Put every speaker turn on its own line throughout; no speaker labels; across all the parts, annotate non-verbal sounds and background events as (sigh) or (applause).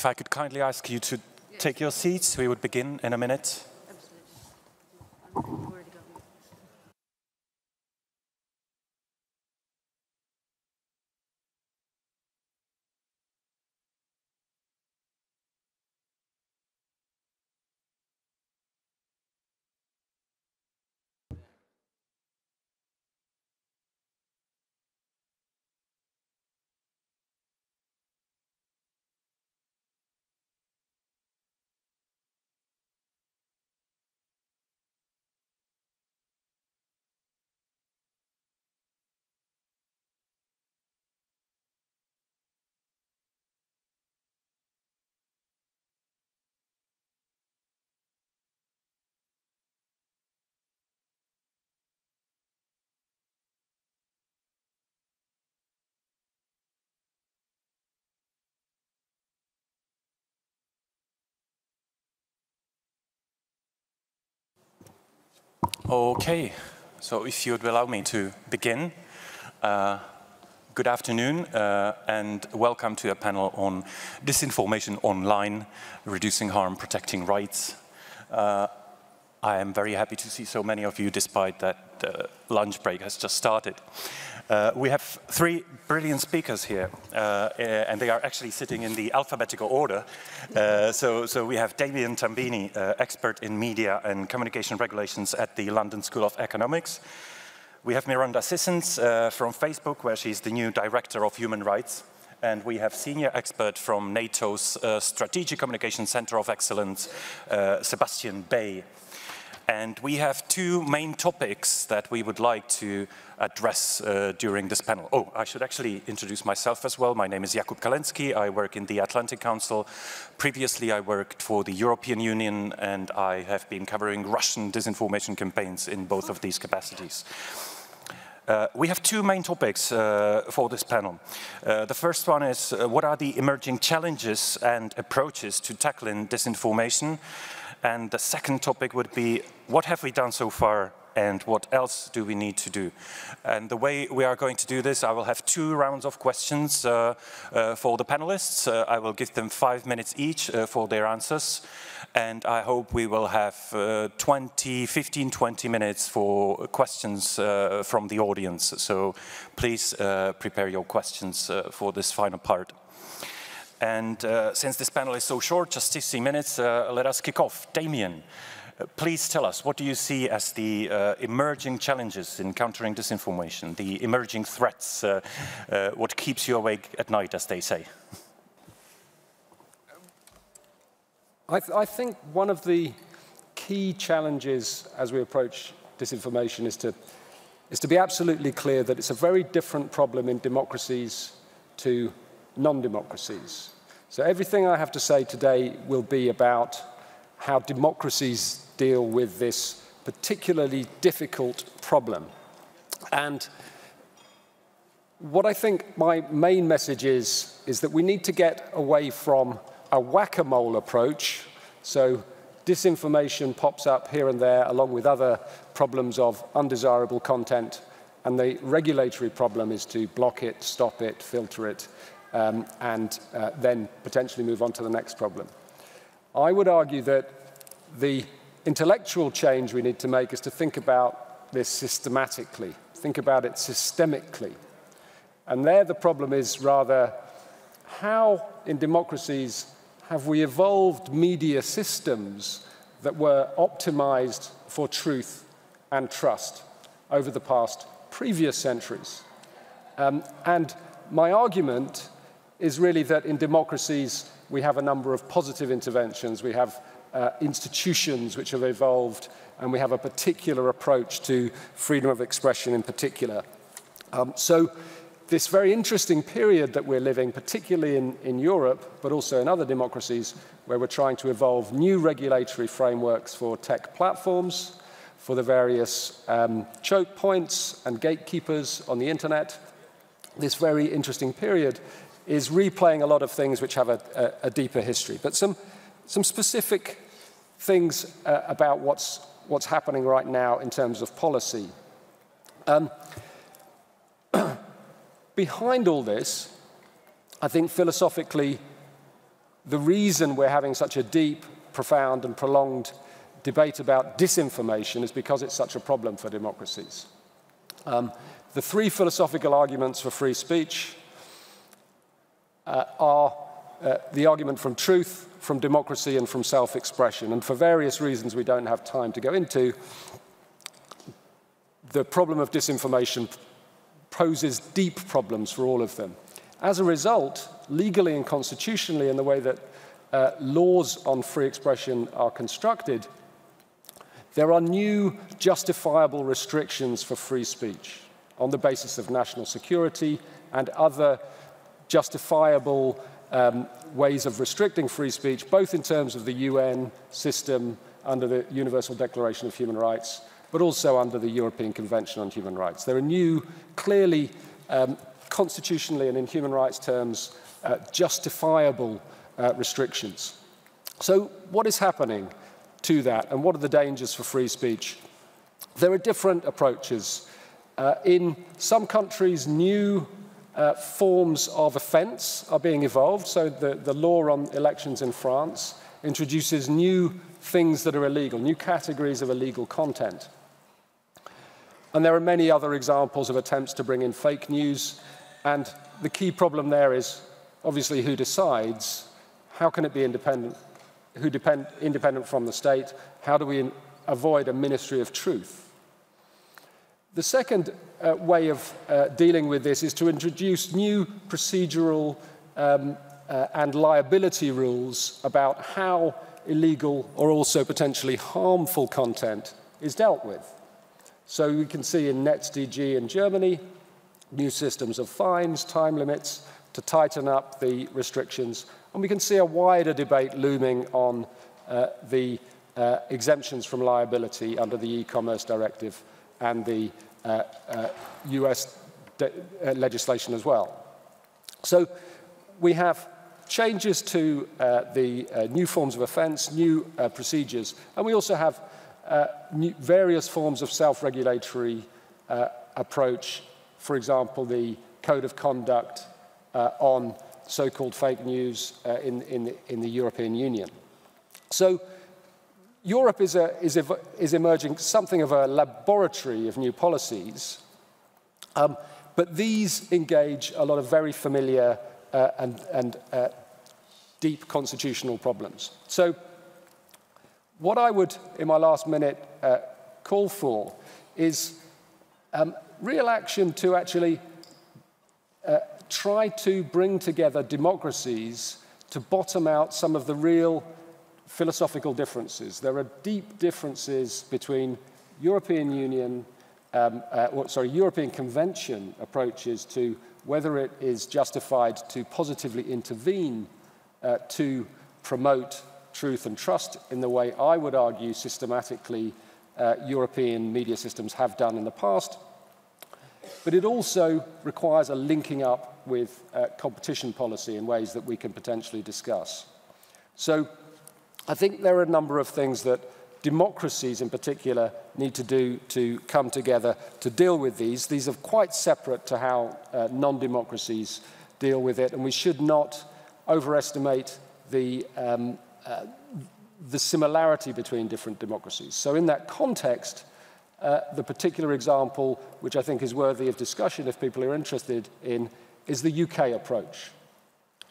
If I could kindly ask you to take your seats, we would begin in a minute. Okay, so if you'd allow me to begin. Uh, good afternoon uh, and welcome to a panel on disinformation online, reducing harm, protecting rights. Uh, I am very happy to see so many of you despite that the lunch break has just started. Uh, we have three brilliant speakers here, uh, and they are actually sitting in the alphabetical order. Uh, so, so, we have Damien Tambini, uh, expert in media and communication regulations at the London School of Economics. We have Miranda Sissons uh, from Facebook, where she's the new director of human rights. And we have senior expert from NATO's uh, Strategic Communication Center of Excellence, Sebastian Bay. And we have two main topics that we would like to address uh, during this panel. Oh, I should actually introduce myself as well. My name is Jakub Kalensky. I work in the Atlantic Council. Previously, I worked for the European Union, and I have been covering Russian disinformation campaigns in both of these capacities. Uh, we have two main topics uh, for this panel. Uh, the first one is uh, what are the emerging challenges and approaches to tackling disinformation? And the second topic would be, what have we done so far and what else do we need to do? And the way we are going to do this, I will have two rounds of questions uh, uh, for the panelists. Uh, I will give them five minutes each uh, for their answers. And I hope we will have uh, 20, 15, 20 minutes for questions uh, from the audience. So please prepare your questions for this final part. And uh, since this panel is so short, just 60 minutes, uh, let us kick off. Damien, uh, please tell us, what do you see as the uh, emerging challenges in countering disinformation, the emerging threats, uh, what keeps you awake at night, as they say?
I, th I think one of the key challenges as we approach disinformation is to, is to be absolutely clear that it's a very different problem in democracies to non-democracies. So everything I have to say today will be about how democracies deal with this particularly difficult problem. And what I think my main message is, is that we need to get away from a whack-a-mole approach. So disinformation pops up here and there along with other problems of undesirable content. And the regulatory problem is to block it, stop it, filter it, um, and uh, then potentially move on to the next problem. I would argue that the intellectual change we need to make is to think about this systematically, think about it systemically. And there the problem is rather how in democracies have we evolved media systems that were optimized for truth and trust over the past previous centuries. Um, and my argument is really that in democracies we have a number of positive interventions. We have uh, institutions which have evolved, and we have a particular approach to freedom of expression in particular. Um, so this very interesting period that we're living, particularly in, in Europe, but also in other democracies, where we're trying to evolve new regulatory frameworks for tech platforms, for the various um, choke points and gatekeepers on the internet, this very interesting period is replaying a lot of things which have a, a, a deeper history. But some, some specific things uh, about what's, what's happening right now in terms of policy. Um, (clears throat) behind all this, I think philosophically, the reason we're having such a deep, profound, and prolonged debate about disinformation is because it's such a problem for democracies. Um, the three philosophical arguments for free speech uh, are uh, the argument from truth, from democracy, and from self expression. And for various reasons we don't have time to go into, the problem of disinformation poses deep problems for all of them. As a result, legally and constitutionally, in the way that uh, laws on free expression are constructed, there are new justifiable restrictions for free speech on the basis of national security and other justifiable um, ways of restricting free speech, both in terms of the UN system under the Universal Declaration of Human Rights, but also under the European Convention on Human Rights. There are new, clearly um, constitutionally and in human rights terms, uh, justifiable uh, restrictions. So what is happening to that and what are the dangers for free speech? There are different approaches. Uh, in some countries, new uh, forms of offence are being evolved. So the, the law on elections in France introduces new things that are illegal, new categories of illegal content. And there are many other examples of attempts to bring in fake news. And the key problem there is obviously who decides, how can it be independent, who depend, independent from the state, how do we avoid a ministry of truth? The second uh, way of uh, dealing with this is to introduce new procedural um, uh, and liability rules about how illegal or also potentially harmful content is dealt with. So you can see in NetzDG in Germany, new systems of fines, time limits to tighten up the restrictions. And we can see a wider debate looming on uh, the uh, exemptions from liability under the e-commerce directive and the US uh, uh, uh, legislation as well. So we have changes to uh, the uh, new forms of offence, new uh, procedures, and we also have various forms of self-regulatory approach, for example, the code of conduct on so-called fake news in, in, the, in the European Union. So Europe is, a, is, a, is, emerging something of a laboratory of new policies, um, but these engage a lot of very familiar uh, and, and uh, deep constitutional problems. So, what I would, in my last minute, uh, call for is um, real action to actually uh, try to bring together democracies to bottom out some of the real philosophical differences. There are deep differences between European Union, um, uh, sorry, European Convention approaches to whether it is justified to positively intervene uh, to promote truth and trust in the way I would argue systematically uh, European media systems have done in the past. But it also requires a linking up with uh, competition policy in ways that we can potentially discuss. So I think there are a number of things that democracies in particular need to do to come together to deal with these. These are quite separate to how uh, non-democracies deal with it, and we should not overestimate the, um, uh, the similarity between different democracies. So in that context, uh, the particular example, which I think is worthy of discussion if people are interested in, is the UK approach.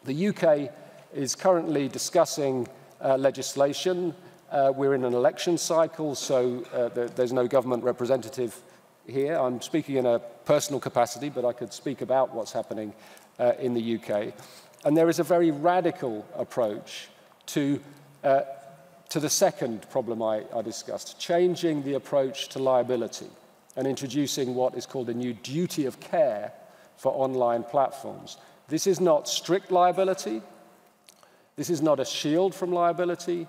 The UK is currently discussing uh, legislation. Uh, we're in an election cycle, so uh, there, there's no government representative here. I'm speaking in a personal capacity, but I could speak about what's happening uh, in the UK. And there is a very radical approach to, uh, to the second problem I, I discussed, changing the approach to liability and introducing what is called a new duty of care for online platforms. This is not strict liability, this is not a shield from liability,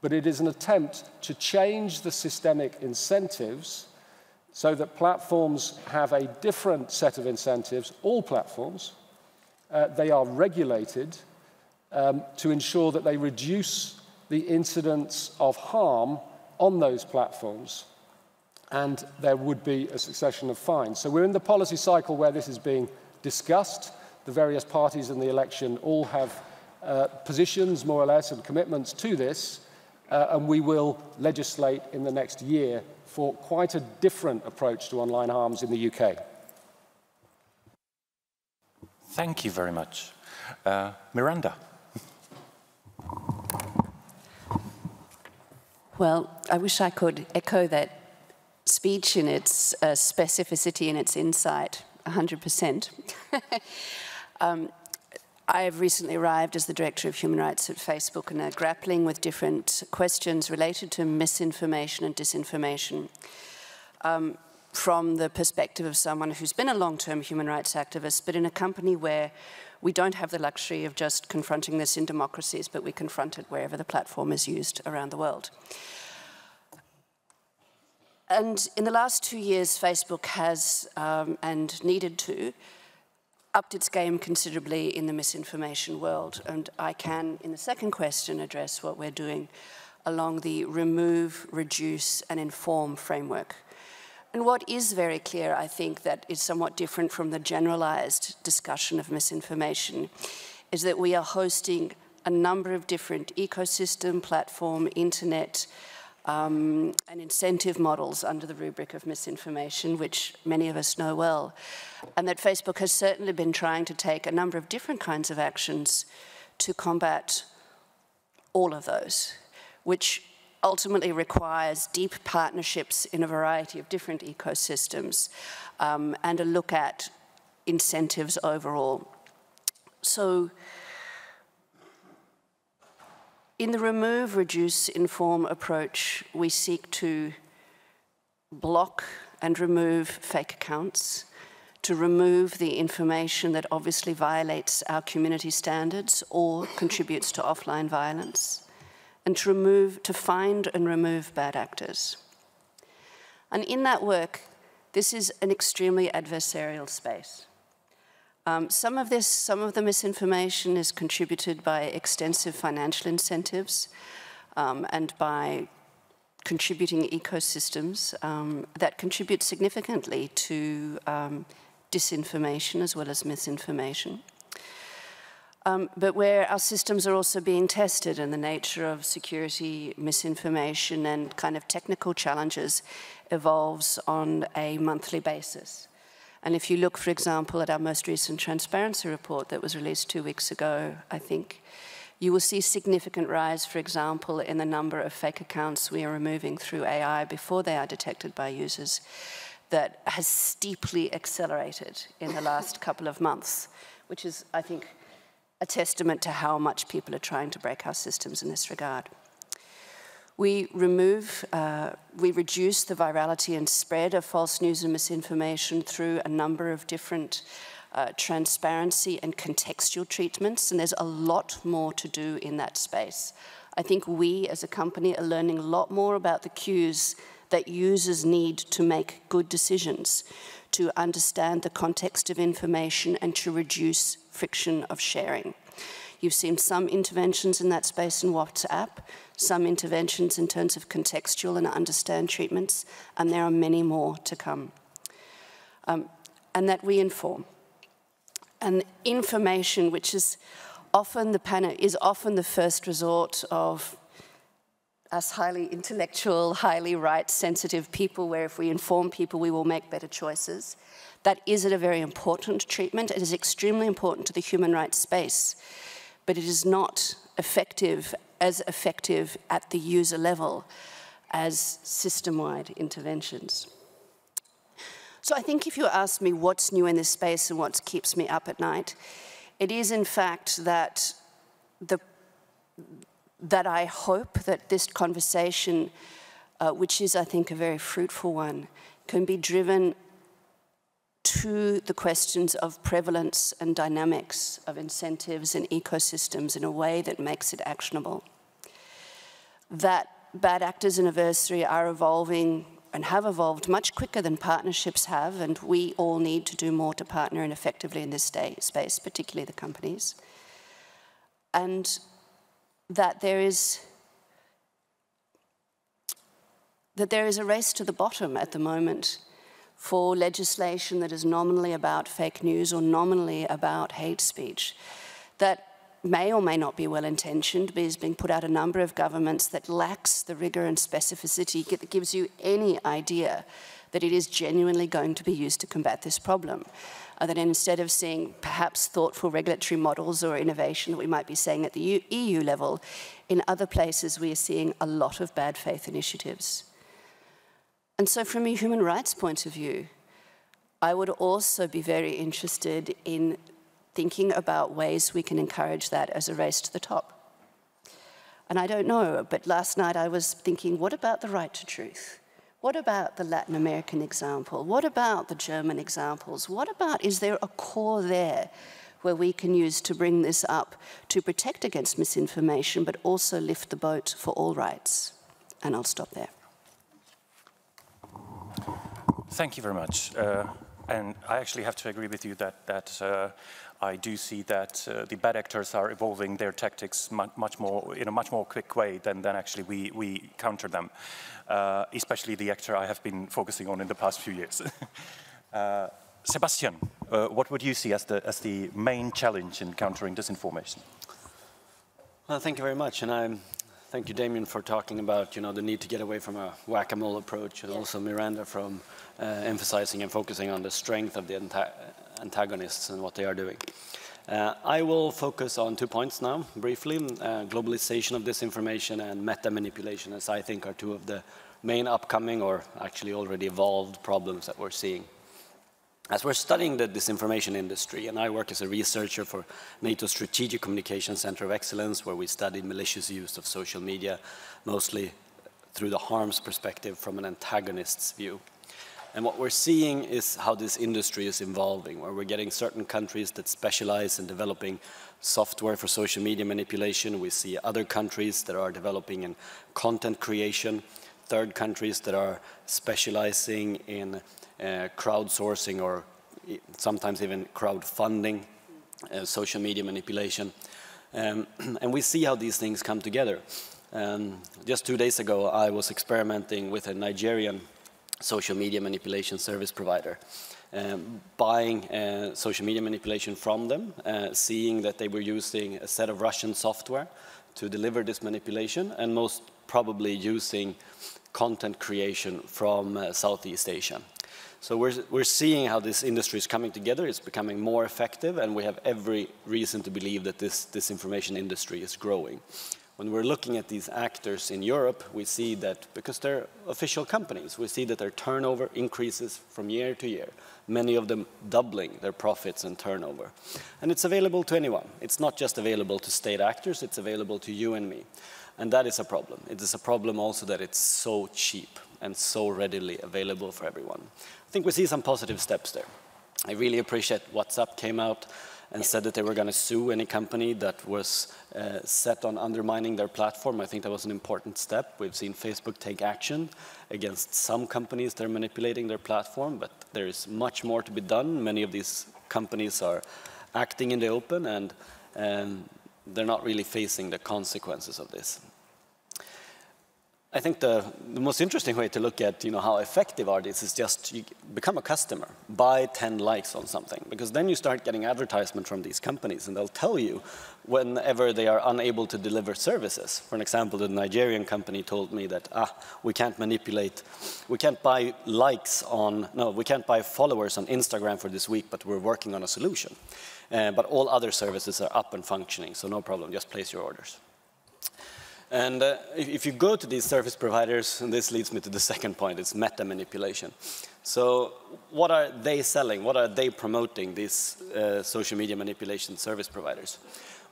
but it is an attempt to change the systemic incentives so that platforms have a different set of incentives, all platforms. Uh, they are regulated um, to ensure that they reduce the incidence of harm on those platforms, and there would be a succession of fines. So we're in the policy cycle where this is being discussed. The various parties in the election all have uh, positions, more or less, and commitments to this, uh, and we will legislate in the next year for quite a different approach to online harms in the UK.
Thank you very much. Uh, Miranda.
Well, I wish I could echo that speech in its uh, specificity and its insight 100%. (laughs) um, I have recently arrived as the Director of Human Rights at Facebook and are grappling with different questions related to misinformation and disinformation. Um, from the perspective of someone who's been a long-term human rights activist, but in a company where we don't have the luxury of just confronting this in democracies, but we confront it wherever the platform is used around the world. And in the last two years, Facebook has, um, and needed to, upped its game considerably in the misinformation world. And I can, in the second question, address what we're doing along the remove, reduce, and inform framework. And what is very clear, I think, that is somewhat different from the generalized discussion of misinformation, is that we are hosting a number of different ecosystem, platform, internet, um, and incentive models under the rubric of misinformation, which many of us know well. And that Facebook has certainly been trying to take a number of different kinds of actions to combat all of those, which ultimately requires deep partnerships in a variety of different ecosystems um, and a look at incentives overall. So in the remove, reduce, inform approach, we seek to block and remove fake accounts, to remove the information that obviously violates our community standards or contributes to offline violence, and to remove, to find and remove bad actors. And in that work, this is an extremely adversarial space. Um, some of this, some of the misinformation is contributed by extensive financial incentives um, and by contributing ecosystems um, that contribute significantly to um, disinformation as well as misinformation um, but where our systems are also being tested and the nature of security, misinformation, and kind of technical challenges evolves on a monthly basis. And if you look, for example, at our most recent transparency report that was released two weeks ago, I think, you will see significant rise, for example, in the number of fake accounts we are removing through AI before they are detected by users that has steeply accelerated in the last couple of months, which is, I think, a testament to how much people are trying to break our systems in this regard. We remove, uh, we reduce the virality and spread of false news and misinformation through a number of different uh, transparency and contextual treatments, and there's a lot more to do in that space. I think we as a company are learning a lot more about the cues that users need to make good decisions, to understand the context of information and to reduce friction of sharing. You've seen some interventions in that space in WhatsApp, some interventions in terms of contextual and understand treatments, and there are many more to come. Um, and that we inform. And information, which is often the is often the first resort of us highly intellectual, highly right-sensitive people, where if we inform people, we will make better choices. That is a very important treatment. It is extremely important to the human rights space, but it is not effective as effective at the user level as system-wide interventions. So I think if you ask me what's new in this space and what keeps me up at night, it is in fact that the that I hope that this conversation, uh, which is, I think, a very fruitful one, can be driven to the questions of prevalence and dynamics of incentives and ecosystems in a way that makes it actionable. That bad actors in adversary are evolving and have evolved much quicker than partnerships have, and we all need to do more to partner and effectively in this day, space, particularly the companies. And that there is that there is a race to the bottom at the moment for legislation that is nominally about fake news or nominally about hate speech. That may or may not be well intentioned, but is being put out a number of governments that lacks the rigor and specificity that gives you any idea that it is genuinely going to be used to combat this problem. Uh, that instead of seeing perhaps thoughtful regulatory models or innovation that we might be saying at the EU level, in other places we are seeing a lot of bad faith initiatives. And so from a human rights point of view, I would also be very interested in thinking about ways we can encourage that as a race to the top. And I don't know, but last night I was thinking, what about the right to truth? What about the Latin American example? What about the German examples? What about, is there a core there where we can use to bring this up to protect against misinformation, but also lift the boat for all rights? And I'll stop there.
Thank you very much. Uh, and I actually have to agree with you that, that uh, I do see that uh, the bad actors are evolving their tactics much, much, more in a much more quick way than, than actually we, we counter them, uh, especially the actor I have been focusing on in the past few years. (laughs) uh, Sebastian, uh, what would you see as the, as the main challenge in countering disinformation?
Well, thank you very much, and I'm Thank you, Damien, for talking about you know the need to get away from a whack-a-mole approach, and yeah. also Miranda from emphasizing and focusing on the strength of the antagonists and what they are doing. Uh, I will focus on two points now, briefly, uh, globalization of disinformation and meta-manipulation, as I think are two of the main upcoming or actually already evolved problems that we're seeing. As we're studying the disinformation industry, and I work as a researcher for NATO Strategic Communication Center of Excellence, where we study malicious use of social media, mostly through the harms perspective from an antagonist's view. And what we're seeing is how this industry is evolving, where we're getting certain countries that specialize in developing software for social media manipulation. We see other countries that are developing in content creation, third countries that are specializing in uh, crowdsourcing or sometimes even crowdfunding, uh, social media manipulation. Um, (clears throat) and we see how these things come together. Um, just two days ago, I was experimenting with a Nigerian social media manipulation service provider, um, buying uh, social media manipulation from them, uh, seeing that they were using a set of Russian software to deliver this manipulation, and most probably using content creation from uh, Southeast Asia. So we're, we're seeing how this industry is coming together, it's becoming more effective, and we have every reason to believe that this, this information industry is growing. When we're looking at these actors in Europe, we see that because they're official companies, we see that their turnover increases from year to year, many of them doubling their profits and turnover. And it's available to anyone. It's not just available to state actors, it's available to you and me. And that is a problem. It is a problem also that it's so cheap and so readily available for everyone. I think we see some positive steps there. I really appreciate WhatsApp came out and said that they were going to sue any company that was uh, set on undermining their platform. I think that was an important step. We've seen Facebook take action against some companies that are manipulating their platform, but there is much more to be done. Many of these companies are acting in the open and um, they're not really facing the consequences of this. I think the, the, most interesting way to look at you know, how effective are these is just you become a customer, buy 10 likes on something, because then you start getting advertisement from these companies, and they'll tell you whenever they are unable to deliver services. For an example, the Nigerian company told me that, ah, we can't manipulate, we can't buy likes on, no, we can't buy followers on Instagram for this week, but we're working on a solution. Uh, but all other services are up and functioning, so no problem, just place your orders. And uh, if, you go to these service providers, and this leads me to the second point, it's meta manipulation. So what are they selling? What are they promoting, these uh, social media manipulation service providers?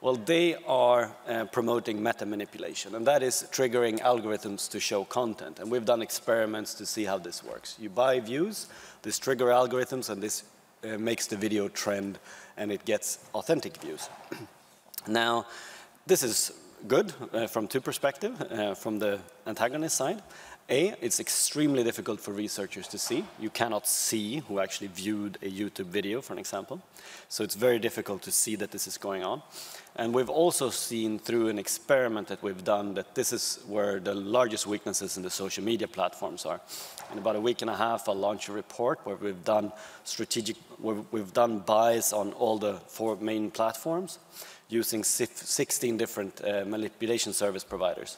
Well, they are uh, promoting meta manipulation, and that is triggering algorithms to show content. And we've done experiments to see how this works. You buy views, this trigger algorithms, and this uh, makes the video trend, and it gets authentic views. (clears throat) now, this is good uh, from two perspectives, uh, from the antagonist side, A, it's extremely difficult for researchers to see. You cannot see who actually viewed a YouTube video, for an example. So it's very difficult to see that this is going on. And we've also seen through an experiment that we've done that this is where the largest weaknesses in the social media platforms are. In about a week and a half, I'll launch a report where we've done strategic, where we've done buys on all the four main platforms using 16 different uh, manipulation service providers.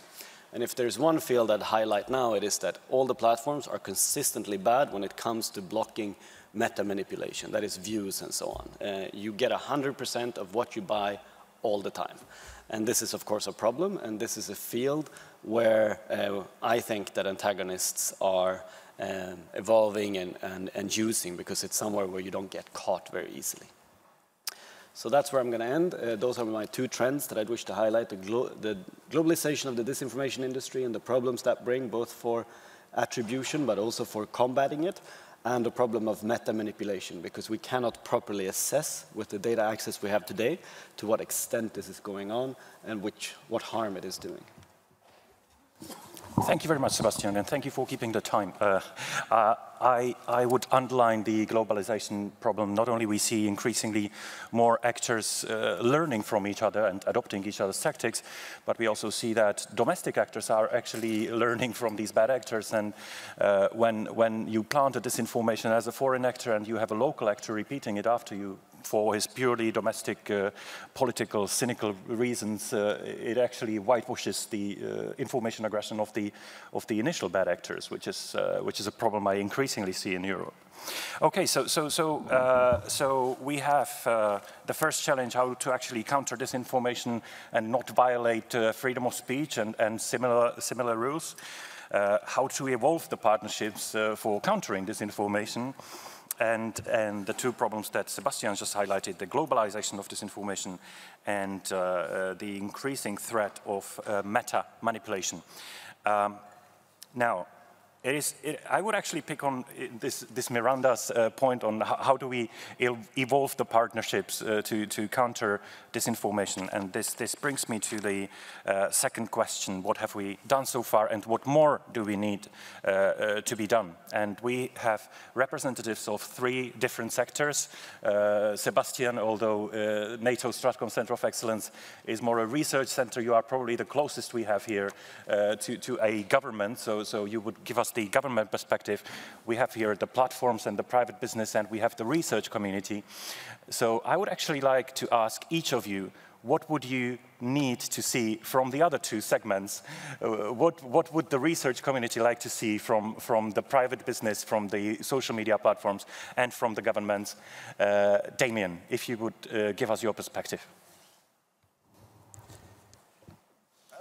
And if there's one field I'd highlight now, it is that all the platforms are consistently bad when it comes to blocking meta manipulation, that is views and so on. Uh, you get 100% of what you buy all the time. And this is, of course, a problem, and this is a field where uh, I think that antagonists are um, evolving and, and, and using because it's somewhere where you don't get caught very easily. So that's where I'm going to end. Uh, those are my two trends that I'd wish to highlight, the, glo the, globalization of the disinformation industry and the problems that bring, both for attribution but also for combating it, and the problem of meta manipulation, because we cannot properly assess with the data access we have today to what extent this is going on and which, what harm it is doing.
Thank you very much, Sebastian, and thank you for keeping the time. Uh, uh, I, I, would underline the globalization problem. Not only we see increasingly more actors uh, learning from each other and adopting each other's tactics, but we also see that domestic actors are actually (laughs) learning from these bad actors. And uh, when, when you plant a disinformation as a foreign actor and you have a local actor repeating it after you, for his purely domestic uh, political cynical reasons, uh, it actually whitewashes the uh, information aggression of the, of the initial bad actors, which is, uh, which is a problem I increasingly see in Europe. Okay, so, so, so, uh, so we have uh, the first challenge, how to actually counter disinformation and not violate freedom of speech and, and similar, similar rules. how to evolve the partnerships for countering disinformation and, and the two problems that Sebastian just highlighted, the globalization of disinformation and uh, uh, the increasing threat of uh, meta manipulation. Um, now, it is, it, I would actually pick on this, this Miranda's uh, point on how, do we evolve the partnerships uh, to, to counter disinformation. And this, this brings me to the uh, second question, what have we done so far and what more do we need uh, uh, to be done? And we have representatives of three different sectors. Uh, Sebastian, although NATO Stratcom Center of Excellence is more a research center, you are probably the closest we have here to, to a government, so, so you would give us the government perspective, we have here the platforms and the private business and we have the research community. So I would actually like to ask each of you, what would you need to see from the other two segments? Uh, what, what would the research community like to see from, from the private business, from the social media platforms, and from the governments? Uh, Damien, if you would uh, give us your perspective.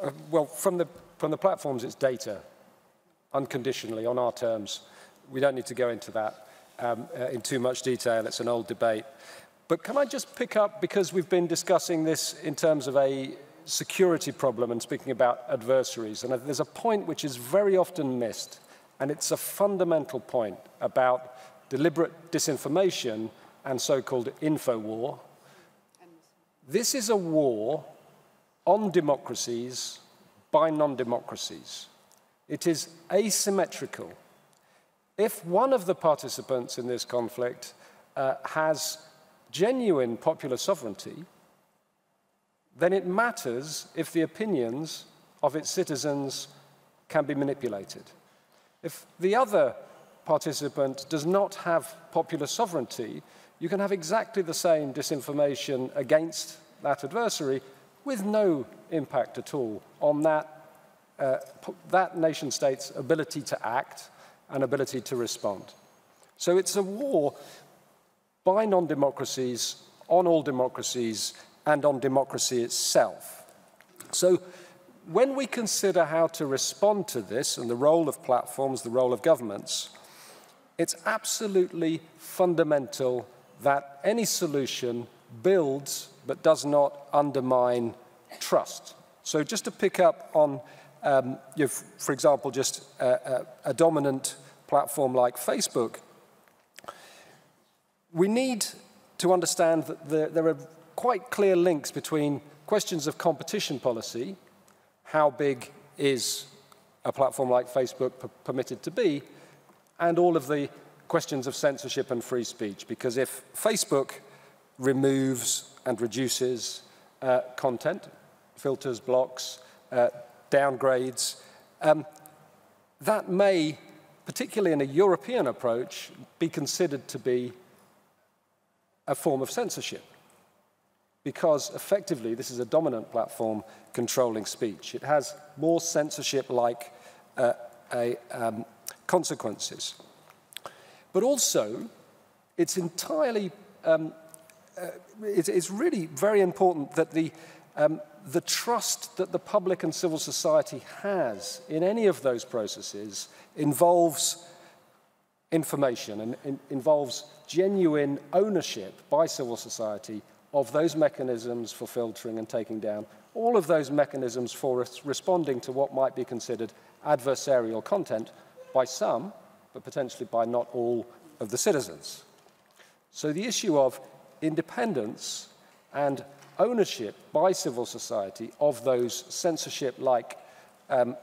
Uh, well, from the, from the platforms, it's data unconditionally on our terms. We don't need to go into that um, uh, in too much detail. It's an old debate. But can I just pick up, because we've been discussing this in terms of a security problem and speaking about adversaries, and there's a point which is very often missed, and it's a fundamental point about deliberate disinformation and so-called info war. This is a war on democracies by non-democracies. It is asymmetrical. If one of the participants in this conflict uh, has genuine popular sovereignty, then it matters if the opinions of its citizens can be manipulated. If the other participant does not have popular sovereignty, you can have exactly the same disinformation against that adversary with no impact at all on that uh, that nation state's ability to act and ability to respond. So it's a war by non-democracies on all democracies and on democracy itself. So when we consider how to respond to this and the role of platforms, the role of governments, it's absolutely fundamental that any solution builds but does not undermine trust. So just to pick up on um, you know, for example, just a, a, a dominant platform like Facebook, we need to understand that there, are quite clear links between questions of competition policy, how big is a platform like Facebook permitted to be, and all of the questions of censorship and free speech. Because if Facebook removes and reduces uh, content, filters, blocks, uh, downgrades, um, that may, particularly in a European approach, be considered to be a form of censorship. Because effectively, this is a dominant platform controlling speech. It has more censorship like uh, um, consequences. But also, it's entirely, um, uh, it's, it's, really very important that the, um, the trust that the public and civil society has in any of those processes involves information and in, involves genuine ownership by civil society of those mechanisms for filtering and taking down, all of those mechanisms for responding to what might be considered adversarial content by some, but potentially by not all of the citizens. So the issue of independence and ownership by civil society of those censorship-like um,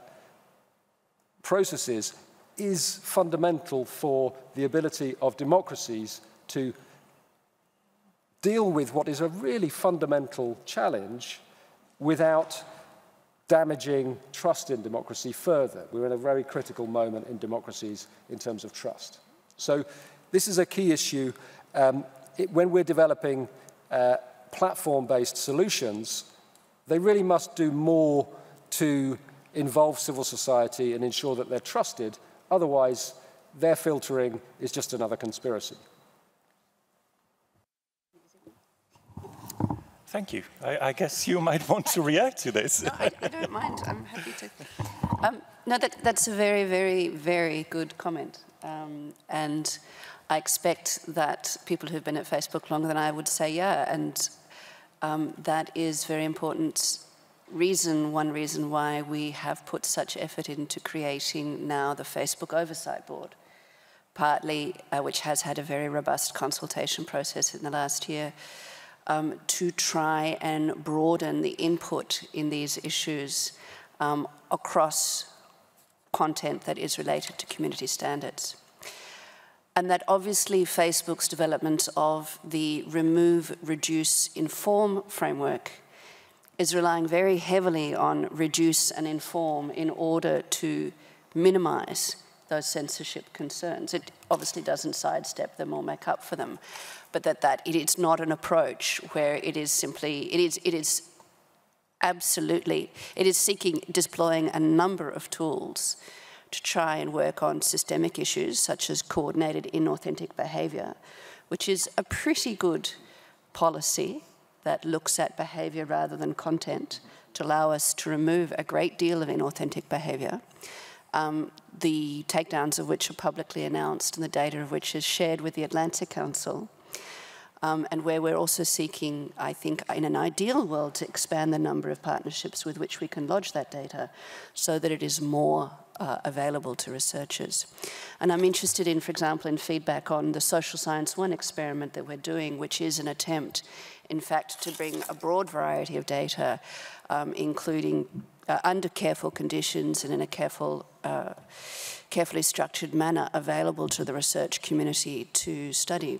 processes is fundamental for the ability of democracies to deal with what is a really fundamental challenge without damaging trust in democracy further. We're in a very critical moment in democracies in terms of trust. So this is a key issue. Um, it, when we're developing uh, platform-based solutions, they really must do more to involve civil society and ensure that they're trusted. Otherwise, their filtering is just another conspiracy.
Thank you. I, I, guess you might want to react to this.
no, I, I, don't mind. I'm happy to. Um, no, that, that's a very, very, very good comment. Um, and I expect that people who've been at Facebook longer than I would say, yeah. And um, that is very important reason, one reason why we have put such effort into creating now the Facebook Oversight Board, partly uh, which has had a very robust consultation process in the last year um, to try and broaden the input in these issues um, across content that is related to community standards. And that obviously Facebook's development of the remove, reduce, inform framework is relying very heavily on reduce and inform in order to minimize those censorship concerns. It obviously doesn't sidestep them or make up for them but that, that it is not an approach where it is simply, it is, it is absolutely, it is seeking, deploying a number of tools to try and work on systemic issues such as coordinated inauthentic behaviour, which is a pretty good policy that looks at behaviour rather than content to allow us to remove a great deal of inauthentic behaviour. Um, the takedowns of which are publicly announced and the data of which is shared with the Atlantic Council um, and where we're also seeking, I think, in an ideal world, to expand the number of partnerships with which we can lodge that data so that it is more uh, available to researchers. And I'm interested in, for example, in feedback on the Social Science One experiment that we're doing, which is an attempt, in fact, to bring a broad variety of data, um, including uh, under careful conditions and in a careful, uh, carefully structured manner available to the research community to study.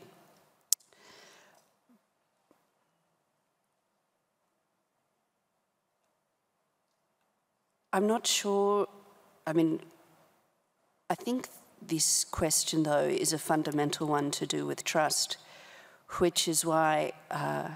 I'm not sure, I mean, I think this question, though, is a fundamental one to do with trust, which is why uh,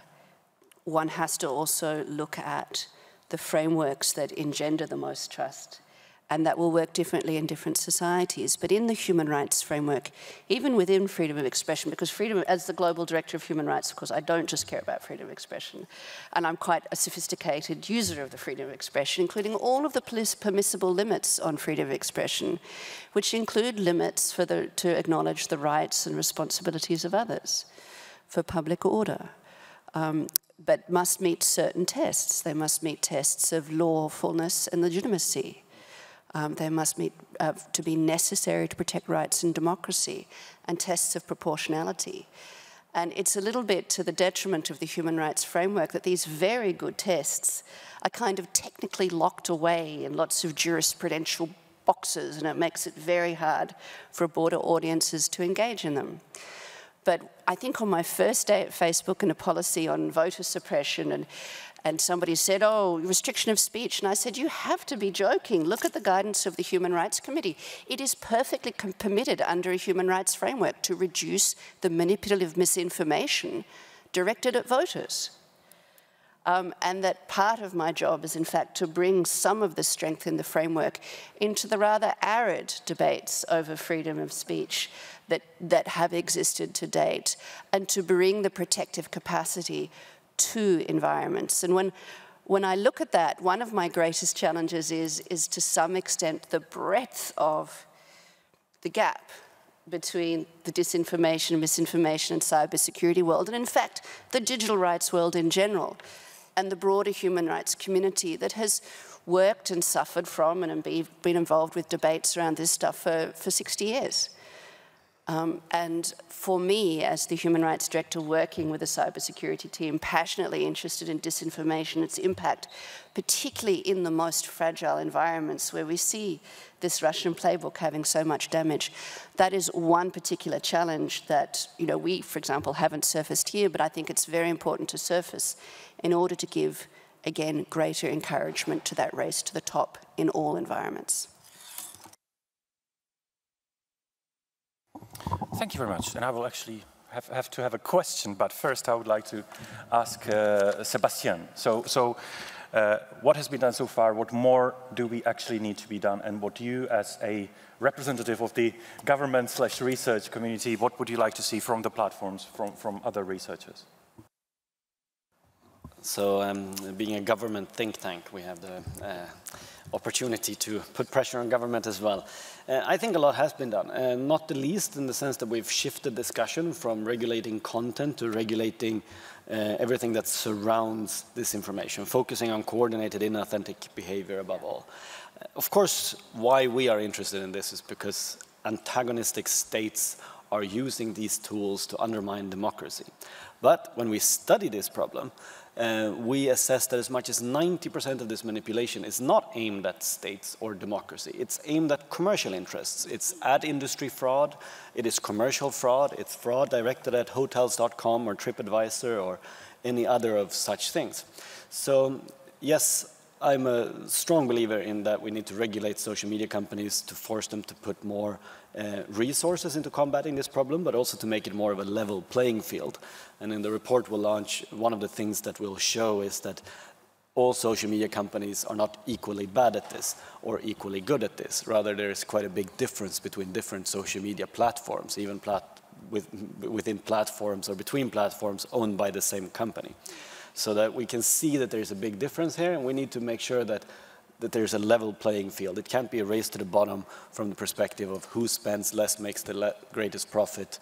one has to also look at the frameworks that engender the most trust and that will work differently in different societies. But in the human rights framework, even within freedom of expression, because freedom, as the global director of human rights, of course, I don't just care about freedom of expression, and I'm quite a sophisticated user of the freedom of expression, including all of the permissible limits on freedom of expression, which include limits for the, to acknowledge the rights and responsibilities of others for public order. Um, but must meet certain tests. They must meet tests of lawfulness and legitimacy. Um, they must meet uh, to be necessary to protect rights and democracy and tests of proportionality. And it's a little bit to the detriment of the human rights framework that these very good tests are kind of technically locked away in lots of jurisprudential boxes and it makes it very hard for broader audiences to engage in them. But I think on my first day at Facebook and a policy on voter suppression and and somebody said, oh, restriction of speech. And I said, you have to be joking. Look at the guidance of the Human Rights Committee. It is perfectly permitted under a human rights framework to reduce the manipulative misinformation directed at voters. Um, and that part of my job is, in fact, to bring some of the strength in the framework into the rather arid debates over freedom of speech that, that have existed to date, and to bring the protective capacity to environments. And when, when I look at that, one of my greatest challenges is, is to some extent the breadth of the gap between the disinformation, misinformation, and cybersecurity world, and in fact, the digital rights world in general and the broader human rights community that has worked and suffered from and been involved with debates around this stuff for, for 60 years. Um, and for me, as the Human Rights Director working with the cybersecurity team, passionately interested in disinformation, its impact, particularly in the most fragile environments where we see this Russian playbook having so much damage, that is one particular challenge that you know, we, for example, haven't surfaced here, but I think it's very important to surface in order to give, again, greater encouragement to that race to the top in all environments.
Thank you very much. And I will actually have, have to have a question, but first I would like to ask uh, Sebastian. So, so uh, what has been done so far? What more do we actually need to be done? And what you, as a representative of the government slash research community, what would you like to see from the platforms, from, from other researchers?
So um, being a government think tank, we have the uh, opportunity to put pressure on government as well. Uh, I think a lot has been done, uh, not the least in the sense that we've shifted discussion from regulating content to regulating uh, everything that surrounds this information, focusing on coordinated inauthentic behavior above all. Uh, of course, why we are interested in this is because antagonistic states are using these tools to undermine democracy. But when we study this problem, uh, we assess that as much as 90% of this manipulation is not aimed at states or democracy. It's aimed at commercial interests. It's ad industry fraud, it is commercial fraud, it's fraud directed at hotels.com or TripAdvisor or any other of such things. So yes, I'm a strong believer in that we need to regulate social media companies to force them to put more uh, resources into combating this problem, but also to make it more of a level playing field. And in the report we'll launch, one of the things that we'll show is that all social media companies are not equally bad at this or equally good at this. Rather, there is quite a big difference between different social media platforms, even plat with, within platforms or between platforms owned by the same company so that we can see that there's a big difference here and we need to make sure that that there's a level playing field. It can't be a race to the bottom from the perspective of who spends less makes the greatest profit.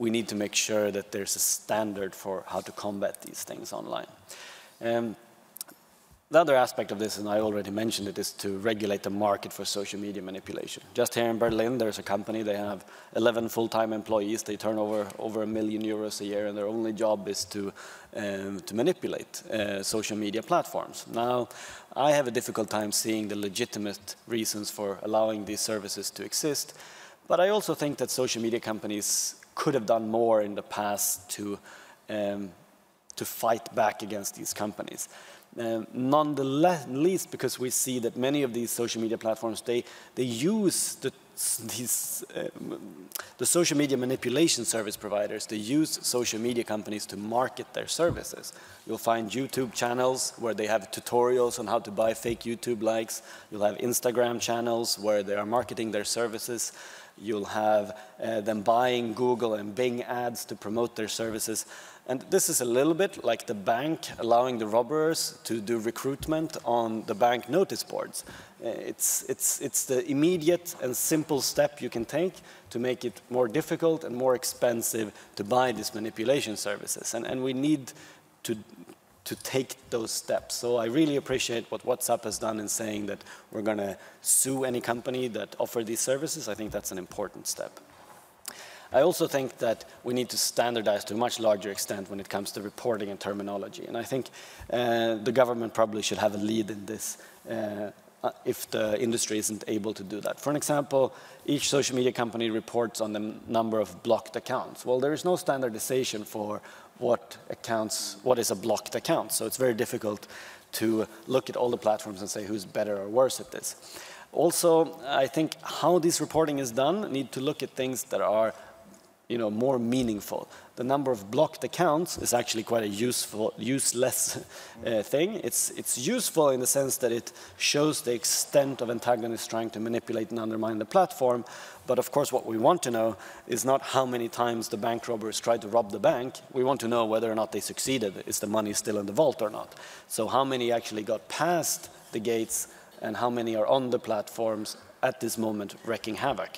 We need to make sure that there's a standard for how to combat these things online. Um, the other aspect of this, and I already mentioned it, is to regulate the market for social media manipulation. Just here in Berlin, there's a company, they have 11 full-time employees, they turn over over a million euros a year, and their only job is to, um, to manipulate uh, social media platforms. Now, I have a difficult time seeing the legitimate reasons for allowing these services to exist, but I also think that social media companies could have done more in the past to, um, to fight back against these companies. Um, nonetheless, least because we see that many of these social media platforms, they, they use the, these, um, the social media manipulation service providers, they use social media companies to market their services. You'll find YouTube channels where they have tutorials on how to buy fake YouTube likes. You'll have Instagram channels where they are marketing their services. You'll have uh, them buying Google and Bing ads to promote their services. And this is a little bit like the bank allowing the robbers to do recruitment on the bank notice boards. Uh, it's, it's, it's the immediate and simple step you can take to make it more difficult and more expensive to buy these manipulation services. And, and we need to, to take those steps. So I really appreciate what WhatsApp has done in saying that we're going to sue any company that offer these services. I think that's an important step. I also think that we need to standardize to a much larger extent when it comes to reporting and terminology. And I think uh, the government probably should have a lead in this. Uh, uh, if the industry isn't able to do that. For an example, each social media company reports on the number of blocked accounts. Well, there is no standardization for what accounts, what is a blocked account. So it's very difficult to look at all the platforms and say who's better or worse at this. Also, I think how this reporting is done need to look at things that are you know, more meaningful. The number of blocked accounts is actually quite a useful, useless uh, thing. It's, it's useful in the sense that it shows the extent of antagonists trying to manipulate and undermine the platform. But of course, what we want to know is not how many times the bank robbers tried to rob the bank. We want to know whether or not they succeeded. Is the money still in the vault or not? So how many actually got past the gates and how many are on the platforms at this moment wreaking havoc.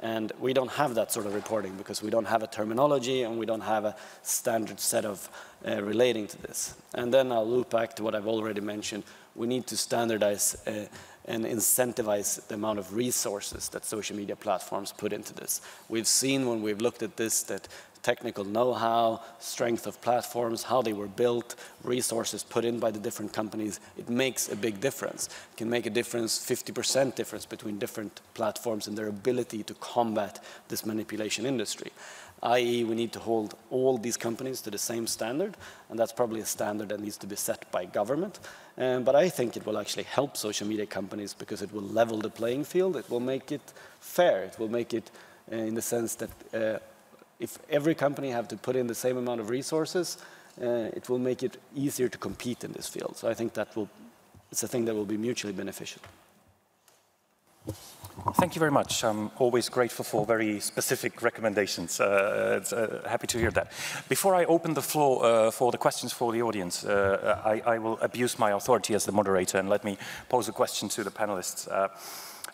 And we don't have that sort of reporting because we don't have a terminology and we don't have a standard set of uh, relating to this. And then I'll loop back to what I've already mentioned. We need to standardize uh, and incentivize the amount of resources that social media platforms put into this. We've seen when we've looked at this that technical know-how, strength of platforms, how they were built, resources put in by the different companies, it makes a big difference. It can make a difference, 50% difference between different platforms and their ability to combat this manipulation industry. I.e., we need to hold all these companies to the same standard, and that's probably a standard that needs to be set by government. Um, but I think it will actually help social media companies because it will level the playing field, it will make it fair, it will make it uh, in the sense that uh, if every company have to put in the same amount of resources, uh, it will make it easier to compete in this field. So I think that will, it's a thing that will be mutually beneficial.
Thank you very much. I'm always grateful for very specific recommendations. Uh, uh, happy to hear that. Before I open the floor uh, for the questions for the audience, uh, I, I, will abuse my authority as the moderator and let me pose a question to the panelists. Uh,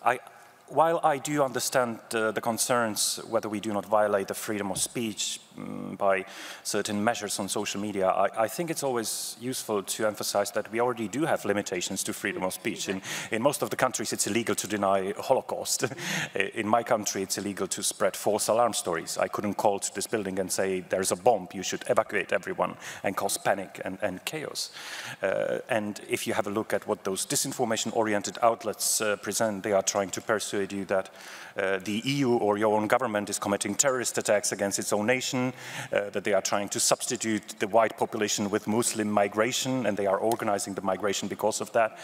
I, while I do understand uh, the concerns whether we do not violate the freedom of speech um, by certain measures on social media, I, I, think it's always useful to emphasize that we already do have limitations to freedom of speech. In, in most of the countries, it's illegal to deny Holocaust. (laughs) in my country, it's illegal to spread false alarm stories. I couldn't call to this building and say, there's a bomb, you should evacuate everyone and cause panic and, and chaos. Uh, and if you have a look at what those disinformation-oriented outlets uh, present, they are trying to persuade you that uh, the EU or your own government is committing terrorist attacks against its own nation, uh, that they are trying to substitute the white population with Muslim migration, and they are organizing the migration because of that.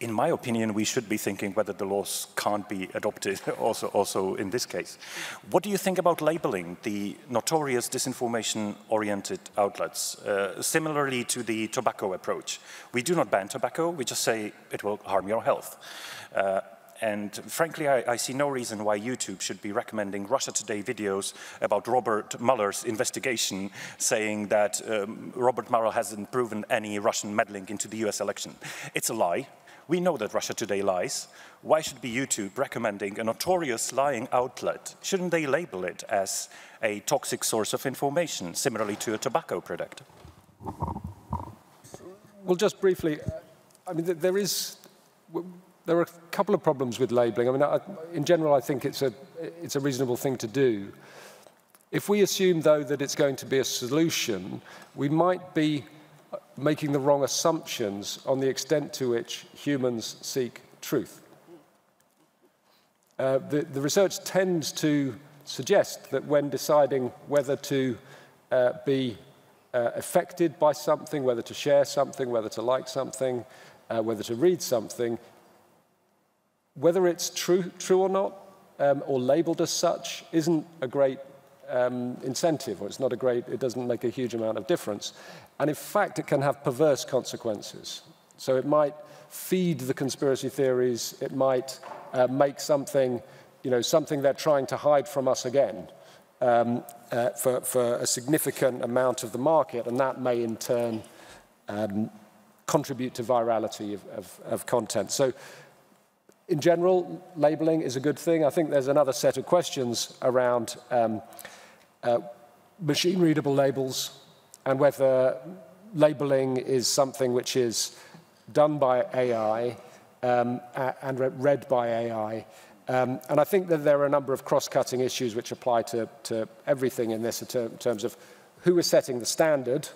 In my opinion, we should be thinking whether the laws can't be adopted (laughs) also, also in this case. What do you think about labeling the notorious disinformation-oriented outlets, uh, similarly to the tobacco approach? We do not ban tobacco, we just say it will harm your health. Uh, and frankly, I, I, see no reason why YouTube should be recommending Russia Today videos about Robert Mueller's investigation, saying that um, Robert Mueller hasn't proven any Russian meddling into the US election. It's a lie. We know that Russia Today lies. Why should be YouTube recommending a notorious lying outlet? Shouldn't they label it as a toxic source of information, similarly to a tobacco product?
Well, just briefly, I mean, there is there are a couple of problems with labeling. I mean, I, in general, I think it's a, it's a reasonable thing to do. If we assume, though, that it's going to be a solution, we might be making the wrong assumptions on the extent to which humans seek truth. Uh, the, the, research tends to suggest that when deciding whether to uh, be uh, affected by something, whether to share something, whether to like something, uh, whether to read something, whether it's true, true or not, um, or labeled as such, isn't a great um, incentive, or it's not a great, it doesn't make a huge amount of difference. And in fact, it can have perverse consequences. So it might feed the conspiracy theories, it might uh, make something, you know, something they're trying to hide from us again um, uh, for, for a significant amount of the market, and that may in turn um, contribute to virality of, of, of content. So in general, labeling is a good thing. I think there's another set of questions around um, uh, machine readable labels and whether labeling is something which is done by AI um, and read by AI. Um, and I think that there are a number of cross-cutting issues which apply to, to everything in this in, ter terms of who is setting the standard,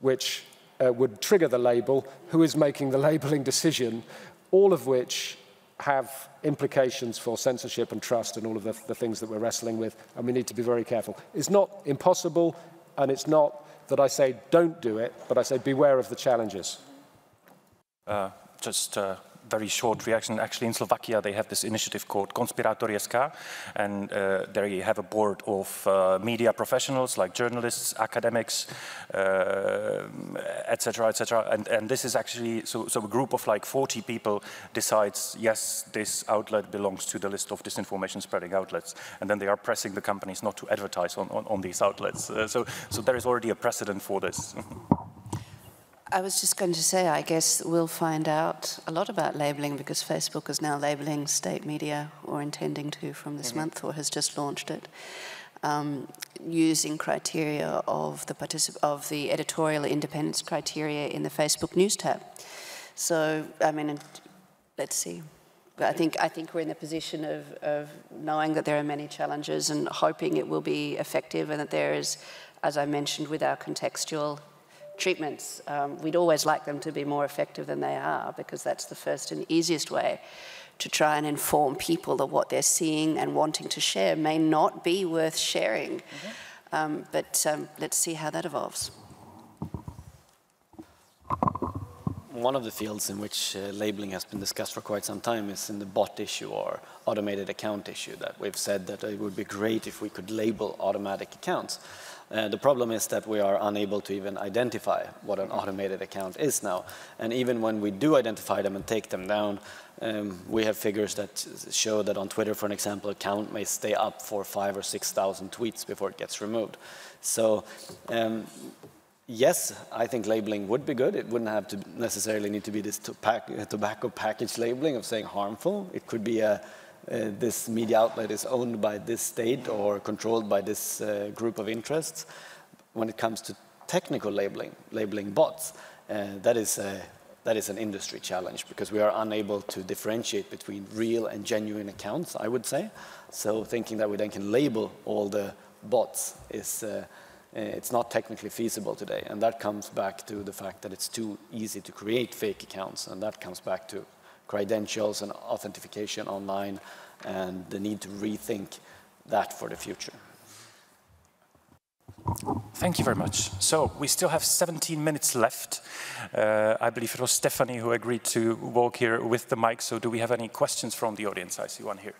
which uh, would trigger the label, who is making the (laughs) labeling decision, all of which have implications for censorship and trust and all of the, the things that we're wrestling with, and we need to be very careful. It's not impossible, and it's not that I say don't do it, but I say beware of the challenges.
Uh, just uh, very short reaction. Actually, in Slovakia, they have this initiative called Konspiratori.sk, and uh, they have a board of uh, media professionals like journalists, academics, etc., uh, etc. Et and, and this is actually, so, so a group of like 40 people decides, yes, this outlet belongs to the list of disinformation spreading outlets. And then they are pressing the companies not to advertise on, on, on these outlets. Uh, so, so there is already a precedent for this. (laughs)
I was just going to say, I guess we'll find out a lot about labeling because Facebook is now labeling state media or intending to from this mm -hmm. month or has just launched it. Um, using criteria of the, of the editorial independence criteria in the Facebook News tab. So, I mean, let's see. I think, I think we're in the position of, of knowing that there are many challenges and hoping it will be effective and that there is, as I mentioned, with our contextual treatments, um, we'd always like them to be more effective than they are because that's the first and easiest way to try and inform people that what they're seeing and wanting to share may not be worth sharing. Mm -hmm. um, but um, let's see how that evolves.
One of the fields in which uh, labeling has been discussed for quite some time is in the bot issue or automated account issue that we've said that it would be great if we could label automatic accounts. Uh, the problem is that we are unable to even identify what an automated account is now. And even when we do identify them and take them down, um, we have figures that show that on Twitter, for an example, account may stay up for five or 6,000 tweets before it gets removed. So um, yes, I think labeling would be good. It wouldn't have to necessarily need to be this tobacco package labeling of saying harmful. It could be a uh, this media outlet is owned by this state or controlled by this uh, group of interests. When it comes to technical labeling, labeling bots, uh, that is a, that is an industry challenge because we are unable to differentiate between real and genuine accounts, I would say. So thinking that we then can label all the bots is uh, it's not technically feasible today. And that comes back to the fact that it's too easy to create fake accounts. And that comes back to credentials and authentication online and the need to rethink that for the future.
Thank you very much. So we still have 17 minutes left. Uh, I believe it was Stephanie who agreed to walk here with the mic. So do we have any questions from the audience? I see one here.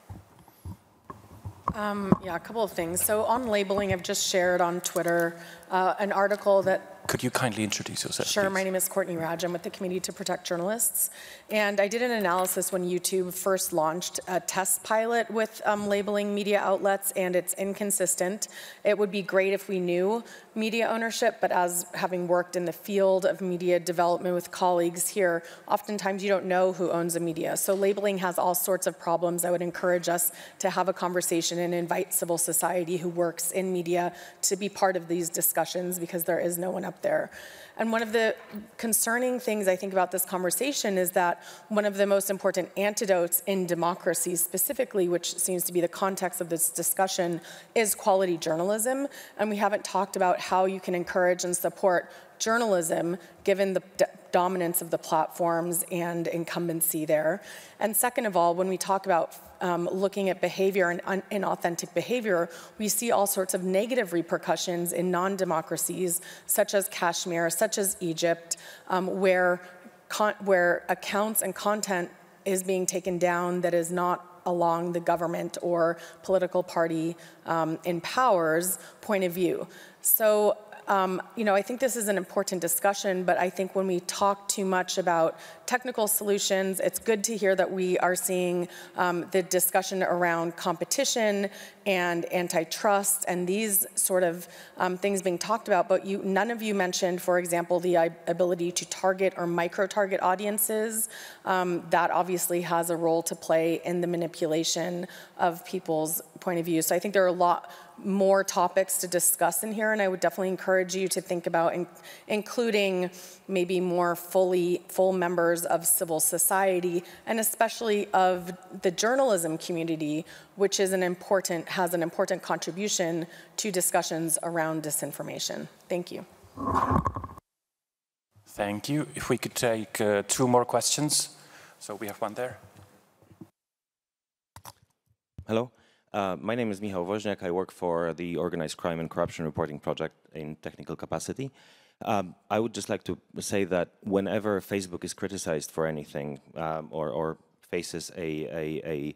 Um, yeah, a couple of things. So on labeling, I've just shared on Twitter uh, an article that
could you kindly introduce yourself?
Sure.
Please?
My name is Courtney Radsch. I'm with the Committee to Protect Journalists. And I did an analysis when YouTube first launched a test pilot with um, labeling media outlets, and it's inconsistent. It would be great if we knew media ownership, but as having worked in the field of media development with colleagues here, oftentimes you don't know who owns a media. So labeling has all sorts of problems. I would encourage us to have a conversation and invite civil society who works in media to be part of these discussions because there is no one up there. And one of the concerning things I think about this conversation is that one of the most important antidotes in democracy specifically, which seems to be the context of this discussion, is quality journalism. And we haven't talked about how you can encourage and support journalism given the dominance of the platforms and incumbency there. And second of all, when we talk about um, looking at behavior and inauthentic behavior, we see all sorts of negative repercussions in non-democracies, such as Kashmir, such as Egypt, um, where, where accounts and content is being taken down that is not along the government or political party um, in power's point of view. So um, you know, I think this is an important discussion, but I think when we talk too much about technical solutions, it's good to hear that we are seeing um, the discussion around competition and antitrust and these sort of um, things being talked about, but you, none of you mentioned, for example, the ability to target or micro-target audiences. Um, that obviously has a role to play in the manipulation of people's point of view. So I think there are a lot more topics to discuss in here, and I would definitely encourage you to think about in, including maybe more fully full members of civil society, and especially of the journalism community, which is an important has an important contribution to discussions around disinformation. Thank you.
Thank you. If we could take uh, two more questions So we have one there.
Hello. Uh, my name is Michał Woźniak. I work for the Organized Crime and Corruption Reporting Project in technical capacity. Um, I would just like to say that whenever Facebook is criticized for anything um, or, or, faces a, a, a,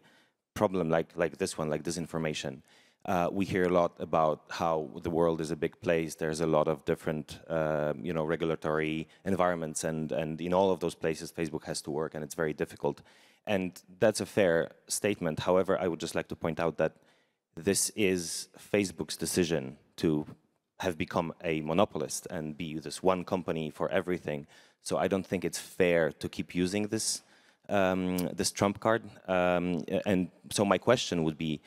problem like, like this one, like disinformation, uh, we hear a lot about how the world is a big place. There's a lot of different, uh, you know, regulatory environments, and and in all of those places, Facebook has to work, and it's very difficult. And that's a fair statement. However, I would just like to point out that this is Facebook's decision to have become a monopolist and be this one company for everything. So I don't think it's fair to keep using this um, this trump card. Um, and so my question would be,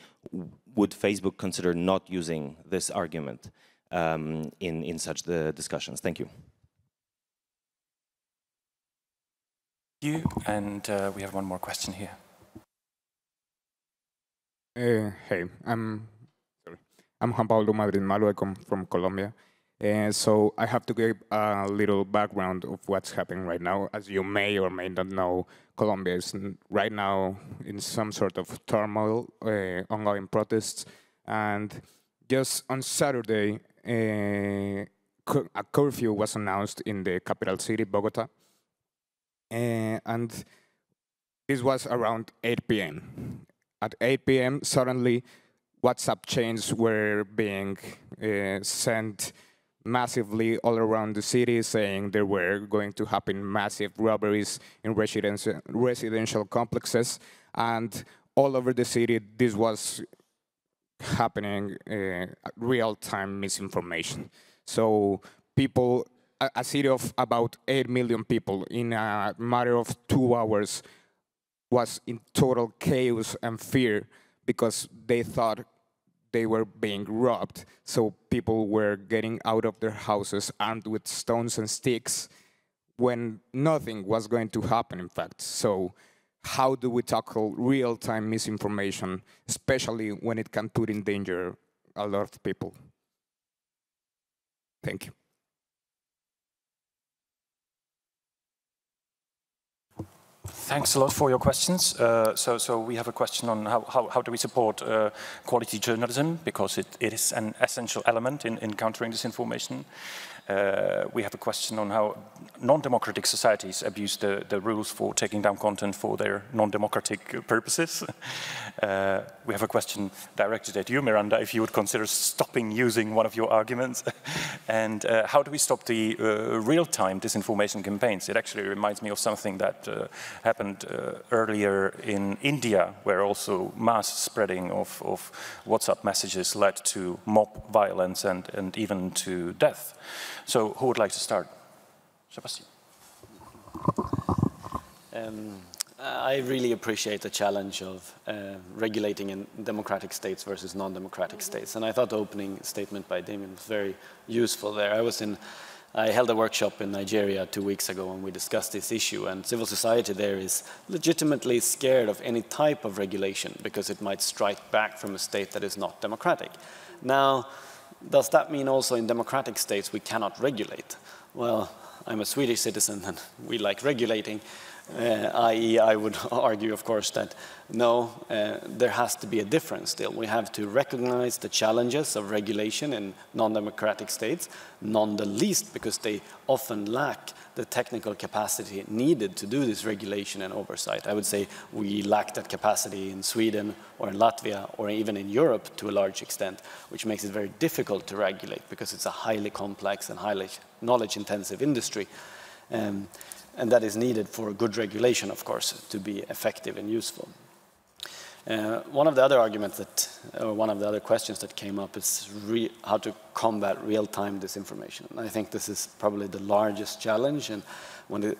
would Facebook consider not using this argument um, in, in such the discussions? Thank you.
You. And uh, we have one more question here.
Uh, hey, I'm sorry. I'm Juan Pablo Madrid Malo. I come from Colombia. And so I have to give a little background of what's happening right now. As you may or may not know, Colombia is right now in some sort of turmoil, uh, ongoing protests. And just on Saturday, uh, a curfew was announced in the capital city, Bogota. Uh, and this was around 8 p.m. At 8 p.m., suddenly WhatsApp chains were being uh, sent massively all around the city, saying there were going to happen massive robberies in residential, residential complexes. And all over the city, this was happening uh, real-time misinformation. So people a, city of about 8 million people in a matter of two hours was in total chaos and fear because they thought they were being robbed. So people were getting out of their houses armed with stones and sticks when nothing was going to happen, in fact. So how do we tackle real-time misinformation, especially when it can put in danger a lot of people? Thank you.
Thanks a lot for your questions. Uh, so, so we have a question on how, how, how do we support uh, quality journalism, because it, it is an essential element in, in countering disinformation. Uh, we have a question on how non-democratic societies abuse the, the rules for taking down content for their non-democratic purposes. (laughs) Uh, we have a question directed at you, Miranda, if you would consider stopping using one of your arguments. (laughs) and uh, how do we stop the uh, real-time disinformation campaigns? It actually reminds me of something that uh, happened uh, earlier in India, where also mass spreading of, of WhatsApp messages led to mob violence and, and even to death. So who would like to start? Sebastian.
Um, I really appreciate the challenge of uh, regulating in democratic states versus non-democratic states. And I thought the opening statement by Damien was very useful there. I was in, I held a workshop in Nigeria two weeks ago and we discussed this issue and civil society there is legitimately scared of any type of regulation because it might strike back from a state that is not democratic. Now, does that mean also in democratic states we cannot regulate? Well, I'm a Swedish citizen and we like regulating, uh, i.e. I would (laughs) argue, of course, that no, uh, there has to be a difference still. We have to recognize the challenges of regulation in non-democratic states, none the least because they often lack the technical capacity needed to do this regulation and oversight. I would say we lack that capacity in Sweden or in Latvia or even in Europe to a large extent, which makes it very difficult to regulate because it's a highly complex and highly knowledge-intensive industry. Um, and that is needed for good regulation, of course, to be effective and useful. Uh, one of the other arguments that, or one of the other questions that came up is how to combat real-time disinformation. I think this is probably the largest challenge, and when it,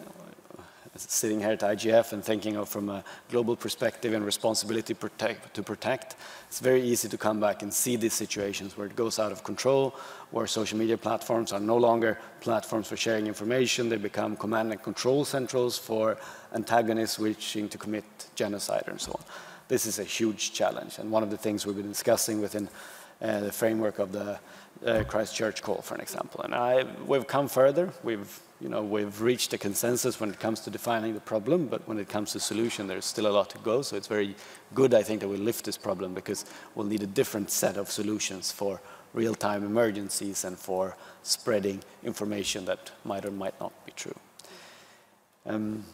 sitting here at IGF and thinking of from a global perspective and responsibility protect, to protect, it's very easy to come back and see these situations where it goes out of control, where social media platforms are no longer platforms for sharing information, they become command and control centrals for antagonists wishing to commit genocide and so on. This is a huge challenge, and one of the things we've been discussing within uh, the framework of the uh, Christchurch call, for an example. And I, we've come further. We've, you know, we've reached a consensus when it comes to defining the problem, but when it comes to solution, there's still a lot to go. So it's very good, I think, that we lift this problem because we'll need a different set of solutions for real-time emergencies and for spreading information that might or might not be true. Um,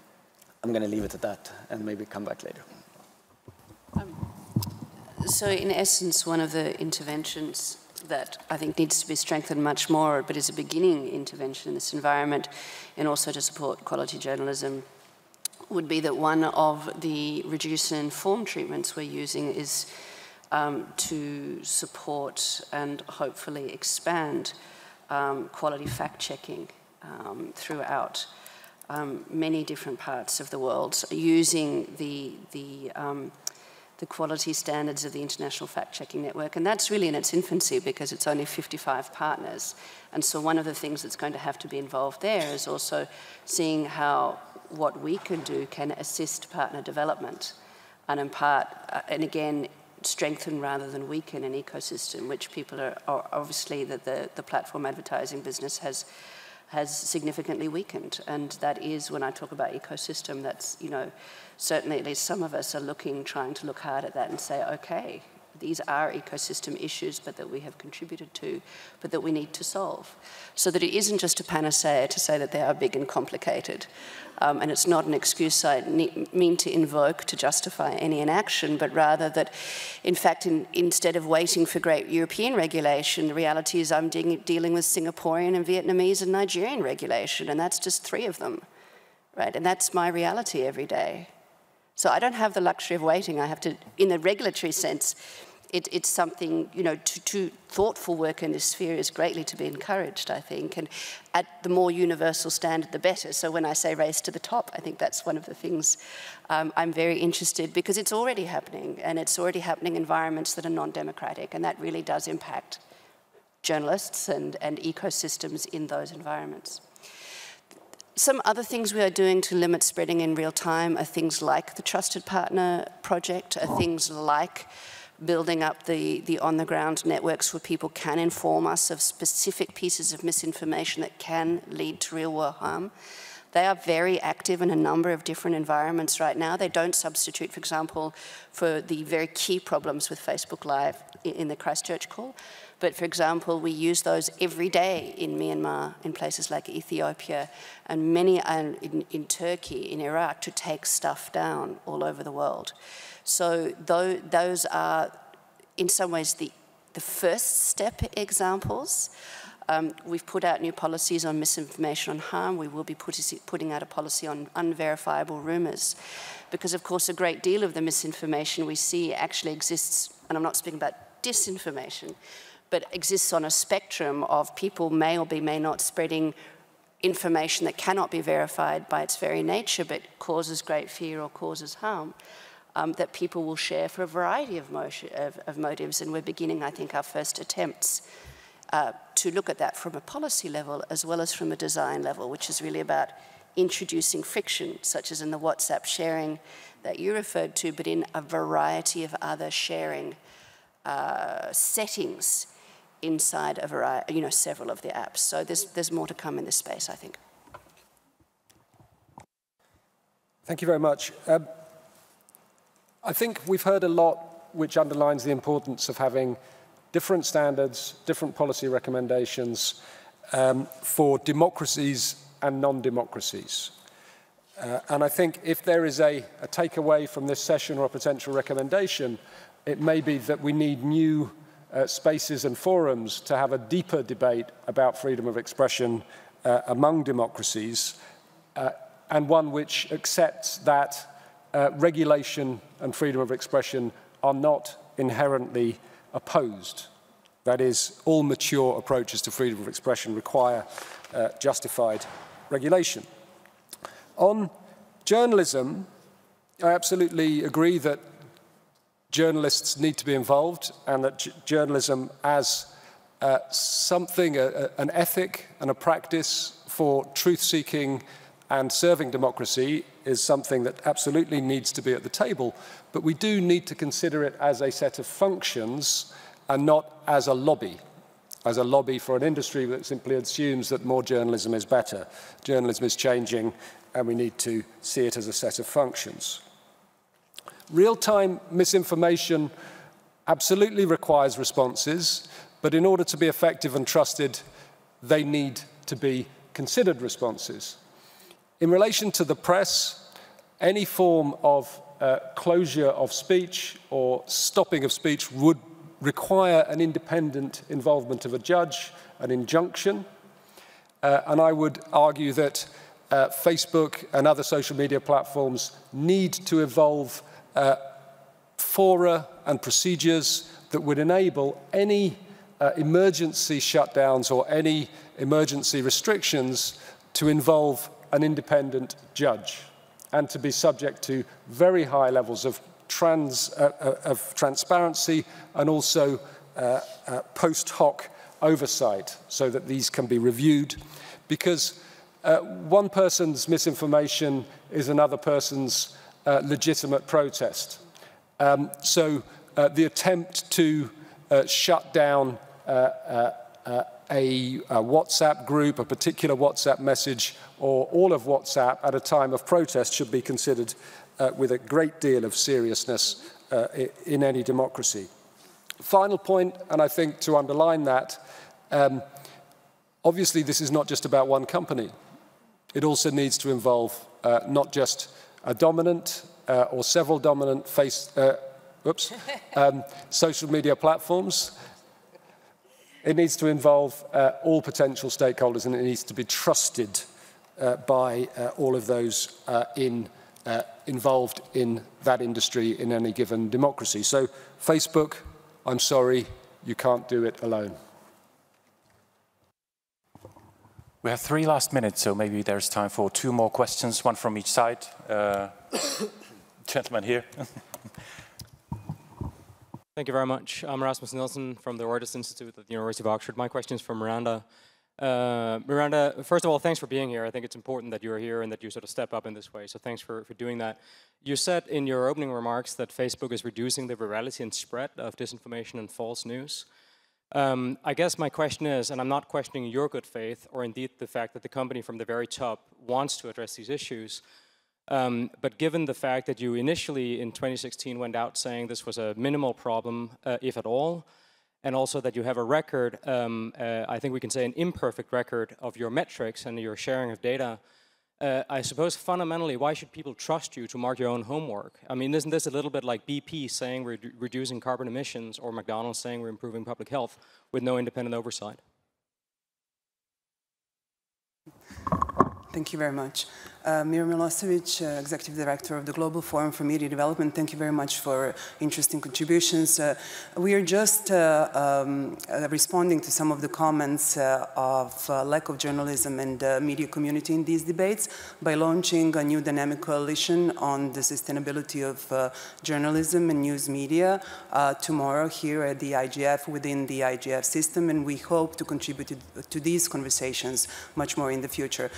I'm going to leave it at that and maybe come back later.
Um, so in essence, one of the interventions that I think needs to be strengthened much more, but is a beginning intervention in this environment, and also to support quality journalism, would be that one of the reduce and inform treatments we're using is um, to support and hopefully expand um, quality fact-checking um, throughout um, many different parts of the world using the, the um, the quality standards of the International Fact-Checking Network. And that's really in its infancy because it's only 55 partners. And so one of the things that's going to have to be involved there is also seeing how what we can do can assist partner development and impart, uh, and again, strengthen rather than weaken an ecosystem, which people are, are obviously that the, the platform advertising business has has significantly weakened. And that is when I talk about ecosystem, that's, you know, certainly at least some of us are looking, trying to look hard at that and say, okay, these are ecosystem issues, but that we have contributed to, but that we need to solve. So that it isn't just a panacea to say that they are big and complicated. Um, and it's not an excuse I mean to invoke to justify any inaction, but rather that, in fact, in, instead of waiting for great European regulation, the reality is I'm de dealing with Singaporean and Vietnamese and Nigerian regulation, and that's just three of them, right? And that's my reality every day. So I don't have the luxury of waiting. I have to, in the regulatory sense, it, it's something, you know, to, to, thoughtful work in this sphere is greatly to be encouraged, I think. And at the more universal standard, the better. So when I say race to the top, I think that's one of the things um, I'm very interested because it's already happening and it's already happening in environments that are non-democratic and that really does impact journalists and, and ecosystems in those environments. Some other things we are doing to limit spreading in real time are things like the Trusted Partner Project, are things like building up the, the on-the-ground networks where people can inform us of specific pieces of misinformation that can lead to real-world harm. They are very active in a number of different environments right now. They don't substitute, for example, for the very key problems with Facebook Live in the Christchurch call. But for example, we use those every day in Myanmar, in places like Ethiopia, and many in, in Turkey, in Iraq, to take stuff down all over the world. So those are, in some ways, the, the first step examples. Um, we've put out new policies on misinformation on harm. We will be putting out a policy on unverifiable rumours. Because, of course, a great deal of the misinformation we see actually exists, and I'm not speaking about disinformation, but exists on a spectrum of people may or be may not spreading information that cannot be verified by its very nature, but causes great fear or causes harm um, that people will share for a variety of, of, of, motives. And we're beginning, I think, our first attempts uh, to look at that from a policy level as well as from a design level, which is really about introducing friction, such as in the WhatsApp sharing that you referred to, but in a variety of other sharing uh, settings inside a variety, you know, several of the apps. So there's, there's more to come in this space, I think.
Thank you very much. Um, I think we've heard a lot which underlines the importance of having different standards, different policy recommendations um, for democracies and non-democracies. Uh, and I think if there is a, a takeaway from this session or a potential recommendation, it may be that we need new uh, spaces and forums to have a deeper debate about freedom of expression uh, among democracies, uh, and one which accepts that uh, regulation and freedom of expression are not inherently opposed. That is, all mature approaches to freedom of expression require uh, justified regulation. On journalism, I absolutely agree that journalists need to be involved and that journalism as uh, something, a, a, an ethic and a practice for truth-seeking and serving democracy is something that absolutely needs to be at the table, but we do need to consider it as a set of functions and not as a lobby, as a lobby for an industry that simply assumes that more journalism is better. Journalism is changing, and we need to see it as a set of functions. Real-time misinformation absolutely requires responses, but in order to be effective and trusted, they need to be considered responses. In relation to the press, any form of uh, closure of speech or stopping of speech would require an independent involvement of a judge, an injunction, uh, and I would argue that uh, Facebook and other social media platforms need to evolve uh, fora and procedures that would enable any uh, emergency shutdowns or any emergency restrictions to involve an independent judge and to be subject to very high levels of, trans, uh, uh, of transparency and also uh, uh, post hoc oversight so that these can be reviewed. Because uh, one person's misinformation is another person's uh, legitimate protest. Um, so uh, the attempt to uh, shut down uh, uh, uh, a, a WhatsApp group, a particular WhatsApp message, or all of WhatsApp at a time of protest should be considered with a great deal of seriousness in any democracy. Final point, and I think to underline that, um, obviously this is not just about one company. It also needs to involve uh, not just a dominant uh, or several dominant face, uh, oops, (laughs) um, social media platforms. It needs to involve uh, all potential stakeholders and it needs to be trusted uh, by uh, all of those in, involved in that industry in any given democracy. So Facebook, I'm sorry, you can't do it alone.
We have three last minutes, so maybe there's time for two more questions, one from each side. Uh, (coughs) gentleman here. (laughs)
Thank you very much. I'm Rasmus Nielsen from the Reuters Institute at the University of Oxford. My question is for Miranda. Uh, Miranda, first of all, thanks for being here. I think it's important that you're here and that you sort of step up in this way. So thanks for, for doing that. You said in your opening remarks that Facebook is reducing the virality and spread of disinformation and false news. Um, I guess my question is, and I'm not questioning your good faith or indeed the fact that the company from the very top wants to address these issues, um, but given the fact that you initially in 2016 went out saying this was a minimal problem, uh, if at all, and also that you have a record, um, uh, I think we can say an imperfect record of your metrics and your sharing of data, uh, I suppose fundamentally, why should people trust you to mark your own homework? I mean, isn't this a little bit like BP saying we're reducing carbon emissions or McDonald's saying we're improving public health with no independent oversight?
Thank you very much. Uh, Mira Milosevic, uh, Executive Director of the Global Forum for Media Development, thank you very much for interesting contributions. Uh, we are just uh, um, uh, responding to some of the comments uh, of lack of journalism and media community in these debates by launching a new dynamic coalition on the sustainability of journalism and news media tomorrow here at the IGF within the IGF system, and we hope to contribute to, to these conversations much more in the future.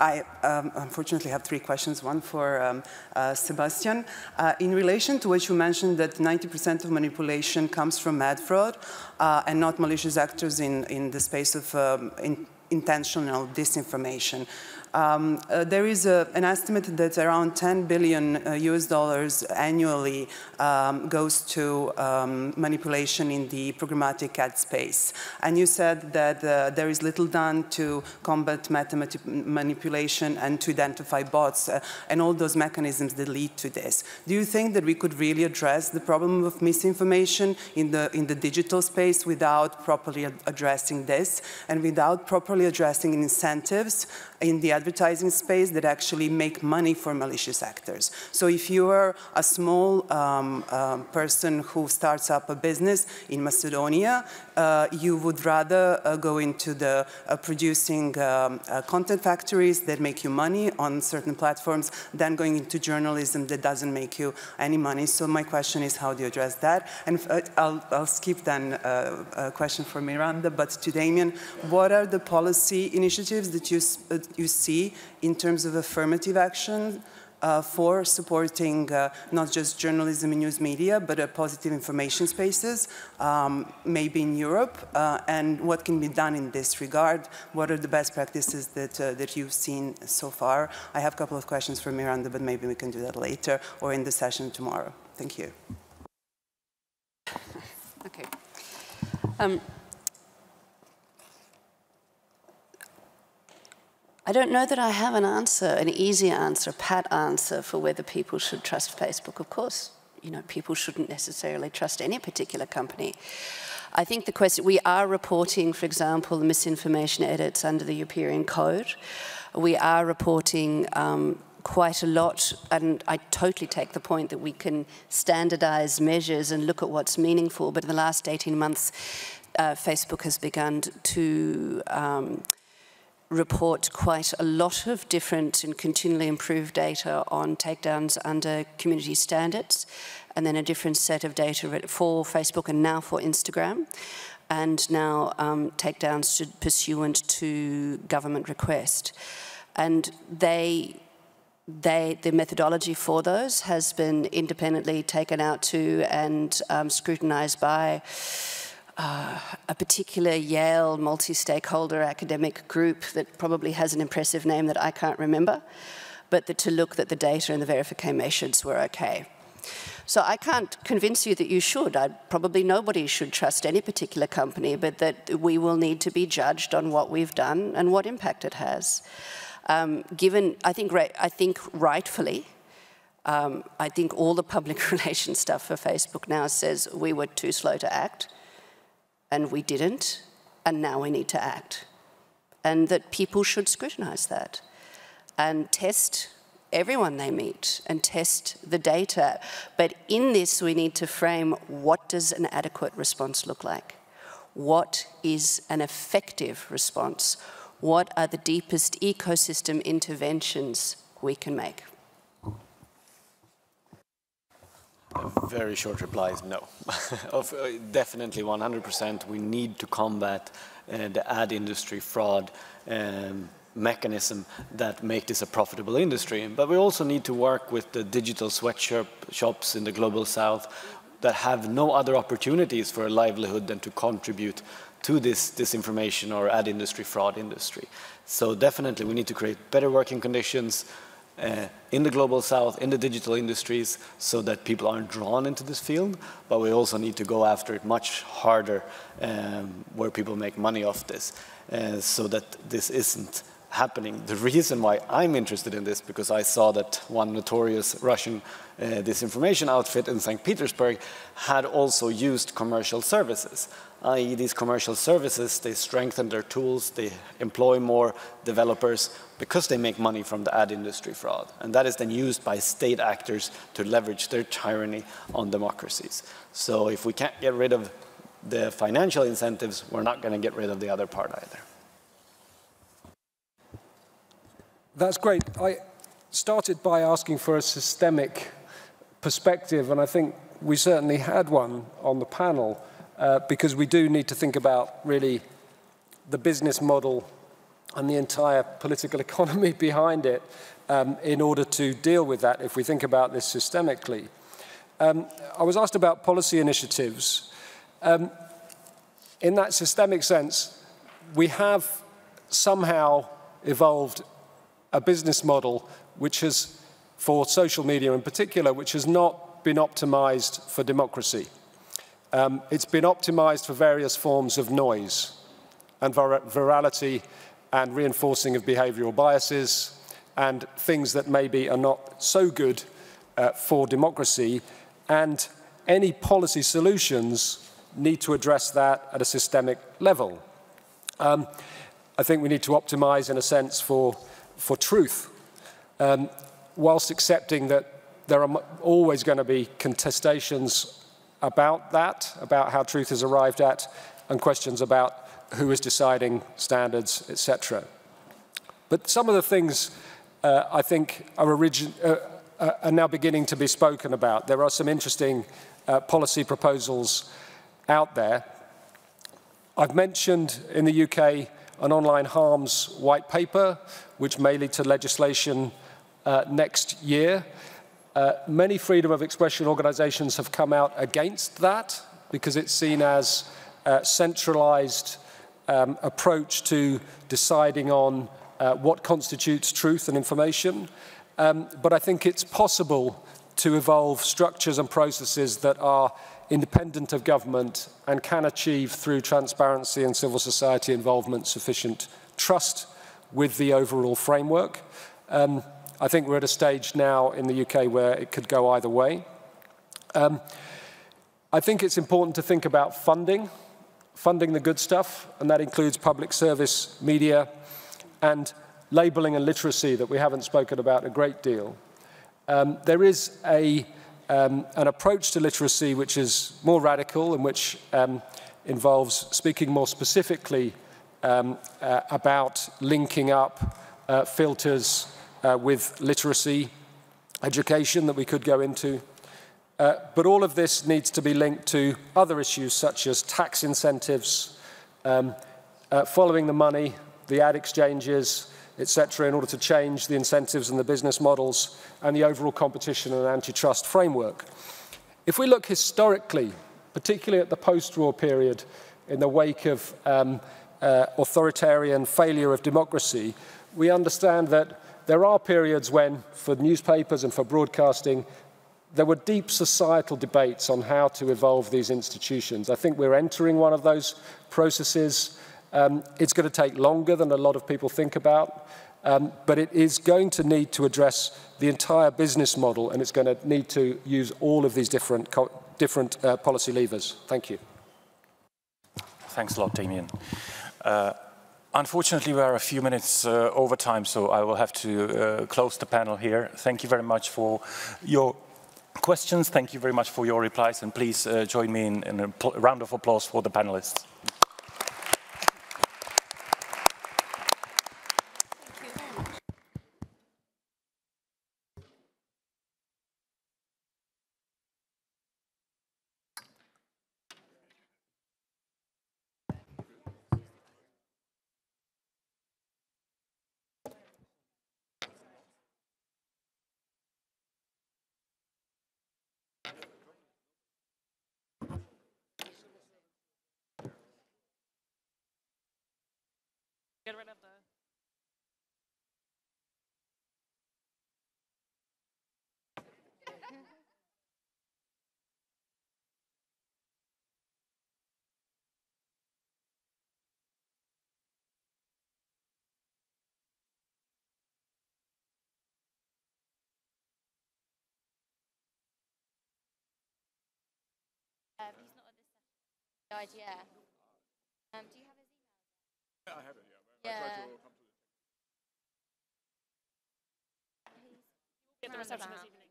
I um, unfortunately have three questions, one for um, uh, Sebastian. Uh, in relation to what you mentioned that 90% of manipulation comes from ad fraud uh, and not malicious actors in, in the space of um, in intentional disinformation. Um, uh, there is a, an estimate that around 10 billion uh, US dollars annually um, goes to um, manipulation in the programmatic ad space. And you said that uh, there is little done to combat manipulation and to identify bots uh, and all those mechanisms that lead to this. Do you think that we could really address the problem of misinformation in the, in the digital space without properly addressing this and without properly addressing incentives in the advertising space that actually make money for malicious actors. So if you are a small um, um, person who starts up a business in Macedonia, you would rather uh, go into the uh, producing um, uh, content factories that make you money on certain platforms than going into journalism that doesn't make you any money. So my question is how do you address that? And uh, I'll, I'll, skip then uh, a question for Miranda, but to Damien, what are the policy initiatives that you you see in terms of affirmative action uh, for supporting uh, not just journalism and news media, but uh, positive information spaces, um, maybe in Europe, uh, and what can be done in this regard? What are the best practices that, uh, that you've seen so far? I have a couple of questions for Miranda, but maybe we can do that later or in the session tomorrow. Thank you.
Okay. Um, I don't know that I have an answer, an easy answer, a pat answer for whether people should trust Facebook. Of course, you know, people shouldn't necessarily trust any particular company. I think the question, we are reporting, for example, the misinformation edits under the European Code. We are reporting um, quite a lot, and I totally take the point that we can standardize measures and look at what's meaningful, but in the last 18 months, uh, Facebook has begun to um, report quite a lot of different and continually improved data on takedowns under community standards, and then a different set of data for Facebook and now for Instagram, and now um, takedowns pursuant to government request. And they they, the methodology for those has been independently taken out to and um, scrutinized by uh, a particular Yale multi-stakeholder academic group that probably has an impressive name that I can't remember, but that to look that the data and the verifications were okay. So I can't convince you that you should. I'd, probably nobody should trust any particular company, but that we will need to be judged on what we've done and what impact it has. Um, given, I think, I think rightfully, um, I think all the public (laughs) relations stuff for Facebook now says we were too slow to act and we didn't, and now we need to act. And that people should scrutinize that and test everyone they meet and test the data. But in this, we need to frame what does an adequate response look like? What is an effective response? What are the deepest ecosystem interventions we can make?
A very short reply is no. (laughs) of, uh, definitely 100% we need to combat uh, the ad industry fraud um, mechanism that make this a profitable industry. But we also need to work with the digital sweatshop shops in the global south that have no other opportunities for a livelihood than to contribute to this disinformation or ad industry fraud industry. So definitely we need to create better working conditions, uh, in the global south, in the digital industries, so that people aren't drawn into this field. But we also need to go after it much harder um, where people make money off this, uh, so that this isn't happening. The reason why I'm interested in this, because I saw that one notorious Russian uh, disinformation outfit in St. Petersburg had also used commercial services i.e. these commercial services, they strengthen their tools, they employ more developers because they make money from the ad industry fraud. And that is then used by state actors to leverage their tyranny on democracies. So if we can't get rid of the financial incentives, we're not going to get rid of the other part either.
That's great. I started by asking for a systemic perspective, and I think we certainly had one on the panel uh, because we do need to think about really the business model and the entire political (laughs) economy behind it um, in order to deal with that if we think about this systemically. Um, I was asked about policy initiatives. Um, in that systemic sense, we have somehow evolved a business model which has, for social media in particular, which has not been optimized for democracy. Um, it's been optimized for various forms of noise and vir virality and reinforcing of behavioral biases and things that maybe are not so good uh, for democracy. And any policy solutions need to address that at a systemic level. Um, I think we need to optimize, in a sense, for, for truth, um, whilst accepting that there are always going to be contestations about that, about how truth is arrived at, and questions about who is deciding standards, etc. But some of the things uh, I think are, origin uh, uh, are, now beginning to be spoken about. There are some interesting uh, policy proposals out there. I've mentioned in the UK an online harms white paper, which may lead to legislation uh, next year. Uh, many freedom of expression organizations have come out against that because it's seen as a centralized um, approach to deciding on uh, what constitutes truth and information. Um, but I think it's possible to evolve structures and processes that are independent of government and can achieve through transparency and civil society involvement sufficient trust with the overall framework. Um, I think we're at a stage now in the UK where it could go either way. Um, I think it's important to think about funding, funding the good stuff, and that includes public service, media, and labeling and literacy that we haven't spoken about a great deal. Um, there is a, um, an approach to literacy which is more radical and which um, involves speaking more specifically um, uh, about linking up uh, filters uh, with literacy education that we could go into. Uh, but all of this needs to be linked to other issues such as tax incentives, um, uh, following the money, the ad exchanges, etc., in order to change the incentives and the business models and the overall competition and antitrust framework. If we look historically, particularly at the post-war period, in the wake of um, uh, authoritarian failure of democracy, we understand that there are periods when, for newspapers and for broadcasting, there were deep societal debates on how to evolve these institutions. I think we're entering one of those processes. Um, it's going to take longer than a lot of people think about, um, but it is going to need to address the entire business model, and it's going to need to use all of these different, different uh, policy levers. Thank you.
Thanks a lot, Damian. Uh, unfortunately, we are a few minutes uh, over time, so I will have to uh, close the panel here. Thank you very much for your questions. Thank you very much for your replies, and please uh, join me in, in a round of applause for the panelists.
get rid of the
Um, he's not on this session. The IGF. Um, do you have his email?
I have it, yeah.
Yeah.
Get the reception this evening.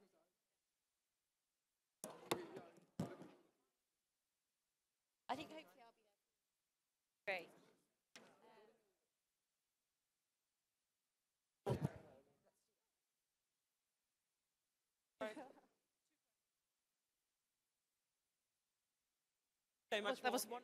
I think hopefully I'll be there. Great.
So that was one.